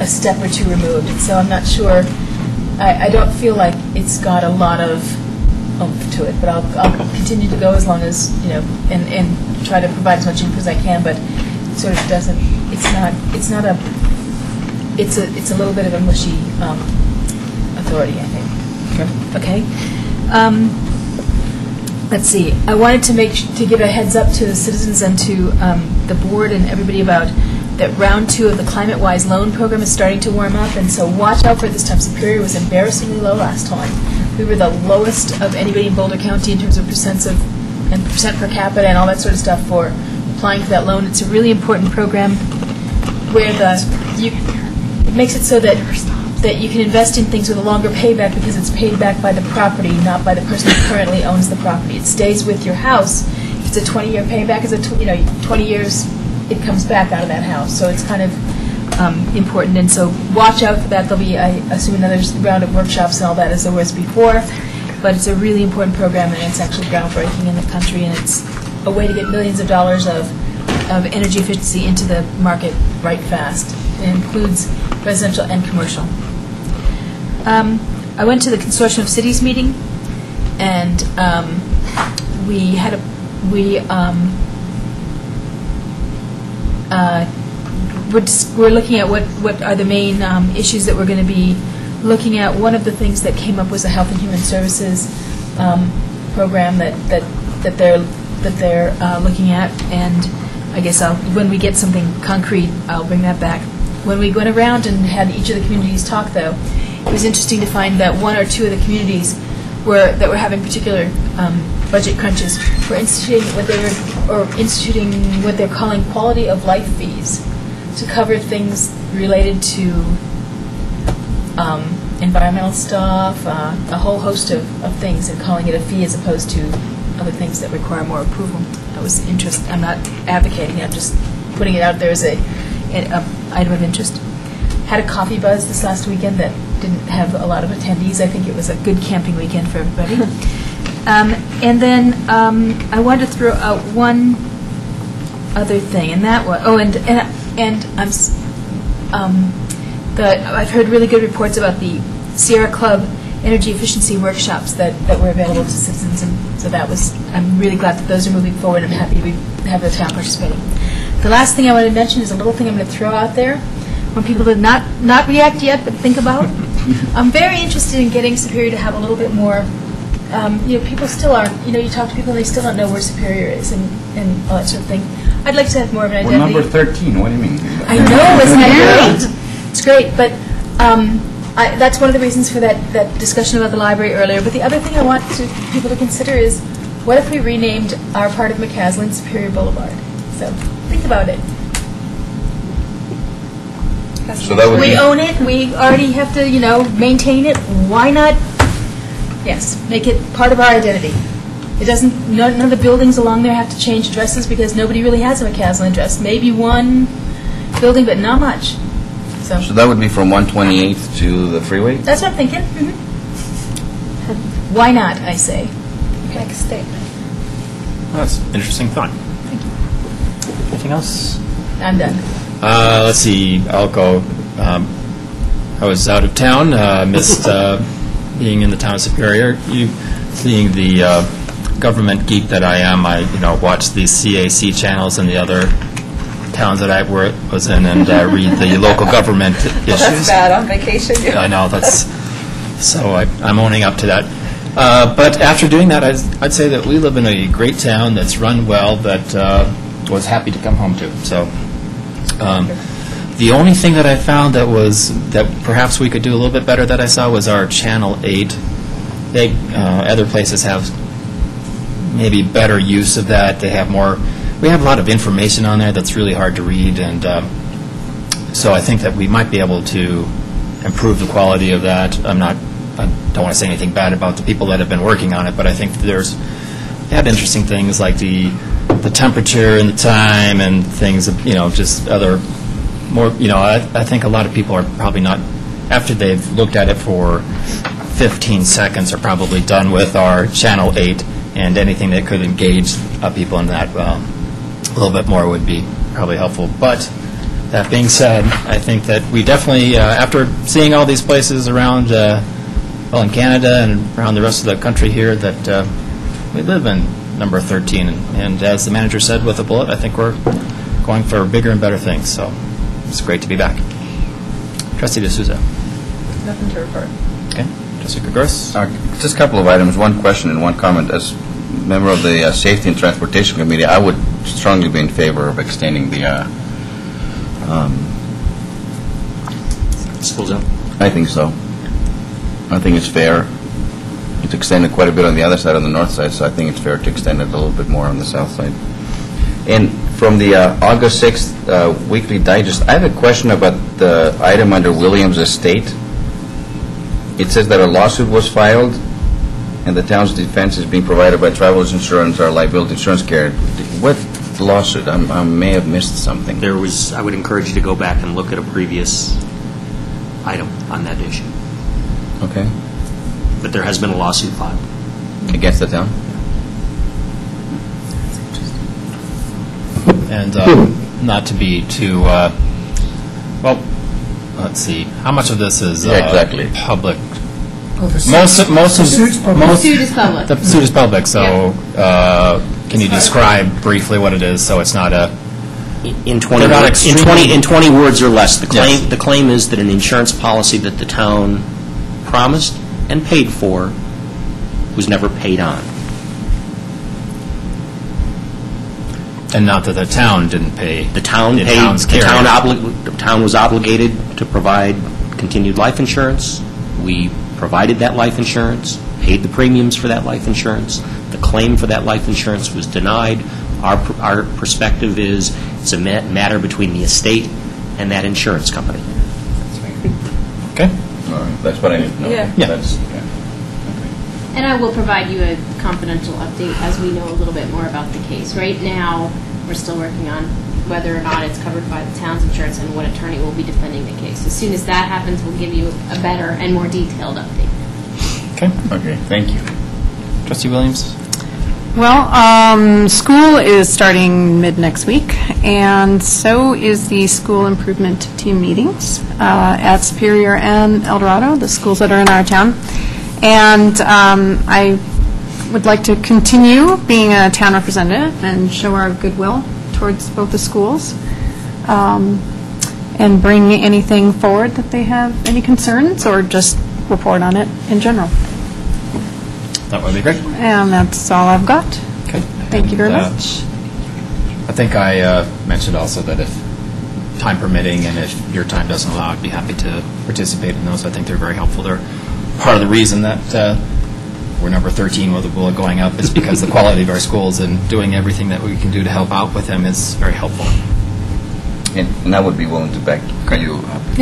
Speaker 3: a step or two removed. And so I'm not sure, I, I don't feel like it's got a lot of oomph to it, but I'll, I'll continue to go as long as, you know, and, and try to provide as much input as I can, but it sort of doesn't, it's not, it's not a, it's a, it's a little bit of a mushy um, authority, I think. Okay? Um, Let's see, I wanted to make, to give a heads up to the citizens and to um, the board and everybody about that round two of the Climate Wise Loan Program is starting to warm up, and so watch out for this time. Superior was embarrassingly low last time. We were the lowest of anybody in Boulder County in terms of percents of, and percent per capita and all that sort of stuff for applying for that loan. It's a really important program where the, you, it makes it so that, that you can invest in things with a longer payback because it's paid back by the property, not by the person who currently owns the property. It stays with your house. If it's a 20-year payback, it's a, you know, 20 years, it comes back out of that house. So it's kind of, um, important, and so watch out for that. There'll be, I assume, another round of workshops and all that as there was before, but it's a really important program, and it's actually groundbreaking in the country, and it's a way to get millions of dollars of, of energy efficiency into the market right fast. It includes residential and commercial. Um, I went to the Consortium of Cities meeting, and um, we had a, we, um, uh, we're, dis- we're looking at what, what are the main um, issues that we're going to be looking at. One of the things that came up was the Health and Human Services um, program that, that, that they're, that they're uh, looking at, and I guess I'll, when we get something concrete, I'll bring that back. When we went around and had each of the communities talk, though, it was interesting to find that one or two of the communities were, that were having particular um, budget crunches were instituting what they were, or instituting what they're calling quality of life fees to cover things related to um, environmental stuff, uh, a whole host of, of things, and calling it a fee as opposed to other things that require more approval. That was interest. I'm not advocating. it, I'm just putting it out there as a, a item of interest. Had a coffee buzz this last weekend that didn't have a lot of attendees. I think it was a good camping weekend for everybody. um, and then um, I wanted to throw out one other thing, and that was oh, and and and I'm um, the I've heard really good reports about the Sierra Club energy efficiency workshops that, that were available to citizens, and so that was I'm really glad that those are moving forward. I'm happy we have the town participating. The last thing I want to mention is a little thing I'm going to throw out there. Want people to not not react yet, but think about. I'm very interested in getting Superior to have a little bit more. Um, you know, people still aren't. You know, you talk to people and they still don't know where Superior is and, and all that sort of thing. I'd like to have more of an identity.
Speaker 4: We're number 13, what do you mean?
Speaker 3: I know, isn't that great? It's great, but um, I, that's one of the reasons for that, that discussion about the library earlier. But the other thing I want to, people to consider is, what if we renamed our part of McCaslin Superior Boulevard? So about it.
Speaker 4: So that would
Speaker 3: we
Speaker 4: be-
Speaker 3: own it. We already have to, you know, maintain it. Why not? Yes, make it part of our identity. It doesn't. None, none of the buildings along there have to change addresses because nobody really has a McCaslin address. Maybe one building, but not much. So
Speaker 4: So that would be from 128th to the freeway?
Speaker 3: that's what I'm thinking. Mhm. Why not? I say. Next statement.
Speaker 6: That's an interesting thought. Anything else?
Speaker 3: I'm done.
Speaker 6: Uh, let's see, I'll go. Um, I was out of town, uh, missed uh, being in the town of Superior. You, seeing the uh, government geek that I am, I you know watch these CAC channels and the other towns that I were, was in, and uh, read the local government issues.
Speaker 5: That's bad on vacation.
Speaker 6: I know, that's, so I, I'm owning up to that. Uh, But after doing that, I'd, I'd say that we live in a great town that's run well, that uh, was happy to come home to, so. um, The only thing that I found that was, that perhaps we could do a little bit better that I saw was our Channel 8. They, uh, other places have maybe better use of that, they have more, we have a lot of information on there that's really hard to read, and um, so I think that we might be able to improve the quality of that. I'm not, I don't want to say anything bad about the people that have been working on it, but I think there's, they had interesting things like the, the temperature and the time and things, you know, just other, more, you know, I, I think a lot of people are probably not, after they've looked at it for 15 seconds, are probably done with our Channel 8, and anything that could engage uh, people in that um, a little bit more would be probably helpful. But that being said, I think that we definitely, uh, after seeing all these places around, uh, well, in Canada and around the rest of the country here, that uh, we live in number 13. And and as the manager said with a bullet, I think we're going for bigger and better things. So it's great to be back. Trustee D'Souza.
Speaker 5: Nothing to report.
Speaker 6: Okay. Trustee Gregorus.
Speaker 4: Uh, Just a couple of items, one question and one comment. As member of the uh, Safety and Transportation Committee, I would strongly be in favor of extending the, uh, um,
Speaker 6: School zone.
Speaker 4: I think so. I think it's fair. It's extended quite a bit on the other side, on the north side, so I think it's fair to extend it a little bit more on the south side. And from the uh, August 6th uh, Weekly Digest, I have a question about the item under Williams Estate. It says that a lawsuit was filed, and the town's defense is being provided by Travelers Insurance, our liability insurance carrier. What, lawsuit? I'm- I may have missed something.
Speaker 1: There was, I would encourage you to go back and look at a previous item on that issue.
Speaker 4: Okay.
Speaker 1: But there has been a lawsuit filed.
Speaker 4: Against the town?
Speaker 6: And um, not to be too, uh, well, let's see, how much of this is uh,
Speaker 4: Yeah, exactly.
Speaker 6: public?
Speaker 7: Well, the suit-
Speaker 6: Most, of- most
Speaker 7: the
Speaker 6: of...
Speaker 7: suit's public.
Speaker 6: most-
Speaker 7: The suit is public.
Speaker 6: The suit is public, so uh, can you describe briefly what it is, so it's not a...
Speaker 1: In 20,
Speaker 6: They're not
Speaker 1: words- in 20, in 20 words or less, the
Speaker 6: Yes.
Speaker 1: claim, the claim is that an insurance policy that the town promised and paid for was never paid on.
Speaker 6: And not that the town didn't pay.
Speaker 1: The town
Speaker 6: The
Speaker 1: paid,
Speaker 6: town's
Speaker 1: the town, obli- the town was obligated to provide continued life insurance. We provided that life insurance, paid the premiums for that life insurance. The claim for that life insurance was denied. Our, pr- our perspective is, it's a ma- matter between the estate and that insurance company.
Speaker 6: Okay.
Speaker 4: All right, that's what I need to know.
Speaker 5: Yeah.
Speaker 6: Yeah.
Speaker 4: That's- yeah.
Speaker 9: And I will provide you a confidential update as we know a little bit more about the case. Right now, we're still working on whether or not it's covered by the town's insurance and what attorney will be defending the case. As soon as that happens, we'll give you a better and more detailed update.
Speaker 6: Okay.
Speaker 4: Okay, thank you.
Speaker 6: Trustee Williams?
Speaker 2: Well, um, school is starting mid-next week, and so is the school improvement team meetings uh, at Superior and Eldorado, the schools that are in our town. And um, I would like to continue being a town representative and show our goodwill towards both the schools, um, and bring anything forward that they have any concerns, or just report on it in general.
Speaker 6: That would be great.
Speaker 2: And that's all I've got.
Speaker 6: Okay.
Speaker 2: Thank you very
Speaker 6: uh,
Speaker 2: much.
Speaker 6: I think I uh, mentioned also that if time permitting and if your time doesn't allow, I'd be happy to participate in those. I think they're very helpful. They're part of the reason that uh, we're number 13 with the bullet going up is because the quality of our schools and doing everything that we can do to help out with them is very helpful.
Speaker 4: And and I would be willing to back you up.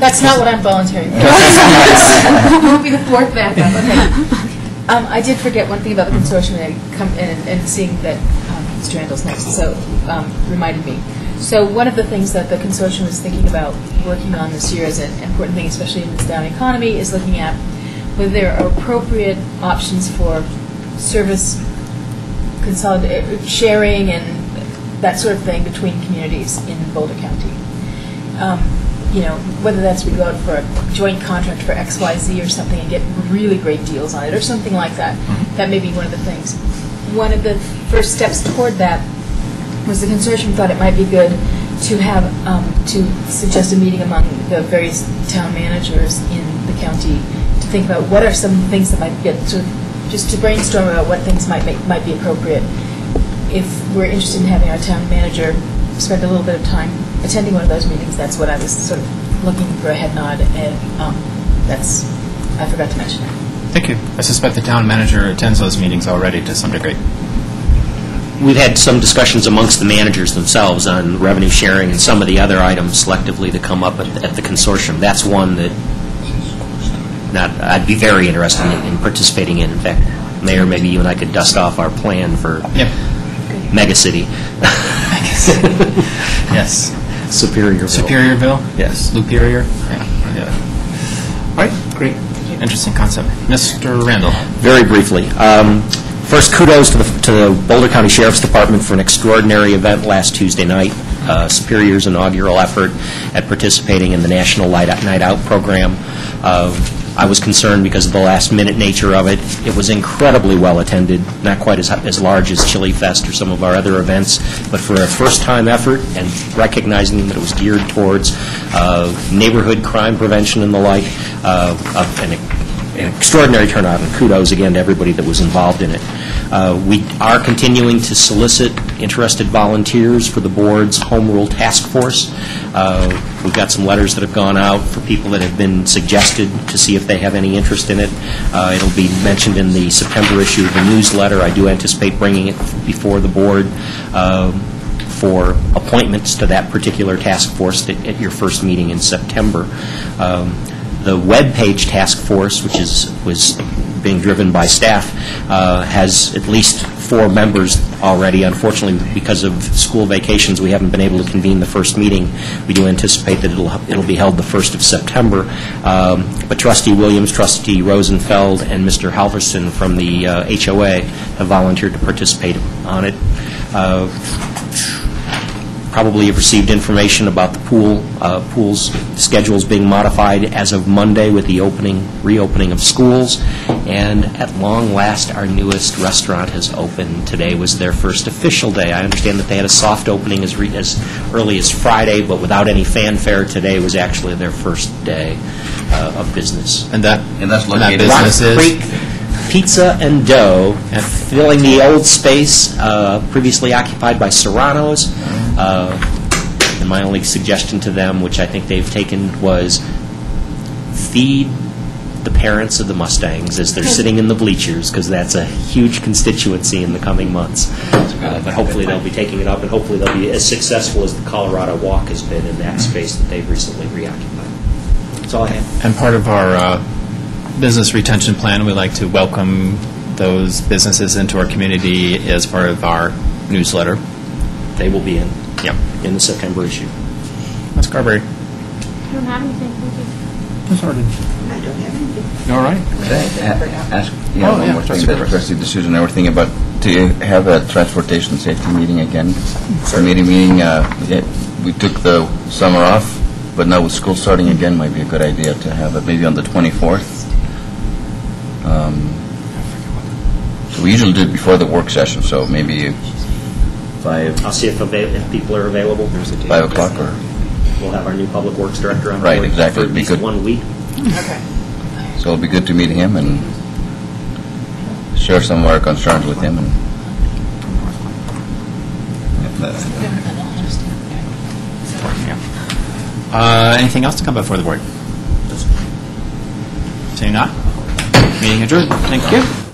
Speaker 3: That's not what I'm volunteering for.
Speaker 9: Won't be the fourth backup, okay.
Speaker 3: Um, I did forget one thing about the consortium, and I come in and- and seeing that um, Mr. Randall's next, so um, reminded me. So one of the things that the consortium is thinking about working on this year as an important thing, especially in this down economy, is looking at whether there are appropriate options for service consolidate, sharing and that sort of thing between communities in Boulder County. Um, You know, whether that's we go out for a joint contract for X, Y, Z or something and get really great deals on it, or something like that. That may be one of the things. One of the first steps toward that was the consortium thought it might be good to have, um, to suggest a meeting among the various town managers in the county to think about what are some things that might get, sort of, just to brainstorm about what things might make, might be appropriate. If we're interested in having our town manager spend a little bit of time attending one of those meetings, that's what I was sort of looking for a head nod, and um, that's, I forgot to mention that.
Speaker 6: Thank you. I suspect the town manager attends those meetings already to some degree.
Speaker 1: We've had some discussions amongst the managers themselves on revenue sharing and some of the other items selectively that come up at at the consortium. That's one that not, I'd be very interested in- in participating in. In fact, Mayor, maybe you and I could dust off our plan for
Speaker 6: Yep.
Speaker 1: Megacity.
Speaker 6: Yes.
Speaker 1: Superiorville.
Speaker 6: Superiorville?
Speaker 1: Yes.
Speaker 6: Superior? Yeah. yeah. All right, great. Interesting concept. Mr. Randall?
Speaker 1: Very briefly. Um, First, kudos to the to the Boulder County Sheriff's Department for an extraordinary event last Tuesday night, uh, Superior's inaugural effort at participating in the National Light Out- Night Out program. Uh, I was concerned because of the last-minute nature of it. It was incredibly well-attended, not quite as as large as Chili Fest or some of our other events, but for a first-time effort and recognizing that it was geared towards uh, neighborhood crime prevention and the like, uh, an an extraordinary turnout, and kudos again to everybody that was involved in it. Uh, We are continuing to solicit interested volunteers for the board's home rule task force. Uh, We've got some letters that have gone out for people that have been suggested to see if they have any interest in it. Uh, It'll be mentioned in the September issue of the newsletter. I do anticipate bringing it before the board um, for appointments to that particular task force at at your first meeting in September. Um, The web page task force, which is, was being driven by staff, uh, has at least four members already. Unfortunately, because of school vacations, we haven't been able to convene the first meeting. We do anticipate that it'll, it'll be held the 1st of September. Um, But trustee Williams, trustee Rosenfeld, and Mr. Halverson from the uh, HOA have volunteered to participate on it. Uh, Probably have received information about the pool, uh, pool's schedules being modified as of Monday with the opening, reopening of schools. And at long last, our newest restaurant has opened. Today was their first official day. I understand that they had a soft opening as, re- as early as Friday, but without any fanfare. Today was actually their first day uh, of business.
Speaker 6: And that,
Speaker 4: And that's
Speaker 6: and that
Speaker 4: located-
Speaker 6: business
Speaker 1: Rock? Creek Pizza and Dough, filling the old space uh, previously occupied by Serrano's. Uh, And my only suggestion to them, which I think they've taken, was feed the parents of the Mustangs as they're sitting in the bleachers, because that's a huge constituency in the coming months. Uh, But hopefully, they'll be taking it up, and hopefully, they'll be as successful as the Colorado Walk has been in that space that they've recently reoccupied. That's all I have.
Speaker 6: And part of our uh, business retention plan, we like to welcome those businesses into our community as part of our newsletter.
Speaker 1: They will be in.
Speaker 6: Yep.
Speaker 1: In the September issue.
Speaker 6: Ms. Carberry?
Speaker 9: I don't have anything, thank you.
Speaker 7: Ms. Harden?
Speaker 10: I don't have anything.
Speaker 6: All right.
Speaker 4: Could I a- ask, yeah,
Speaker 6: Oh,
Speaker 4: one
Speaker 6: yeah,
Speaker 4: more thing
Speaker 6: trustee
Speaker 4: that
Speaker 6: Burns.
Speaker 4: trustee D'Souza and I were thinking about, to have a transportation safety meeting again? Committee meeting, uh, it- we took the summer off, but now with school starting again, might be a good idea to have it maybe on the 24th. Um, So we usually do it before the work session, so maybe five,
Speaker 1: I'll see if, avail- if people are available.
Speaker 4: five o'clock or,
Speaker 1: We'll have our new public works director on
Speaker 4: Right,
Speaker 1: board
Speaker 4: exactly.
Speaker 1: for at least
Speaker 4: Because-
Speaker 1: one week.
Speaker 5: Okay.
Speaker 4: so it'll be good to meet him and share some of our concerns with him and.
Speaker 6: Uh, Anything else to come before the board? Seeing not? Meeting adjourned. Thank you.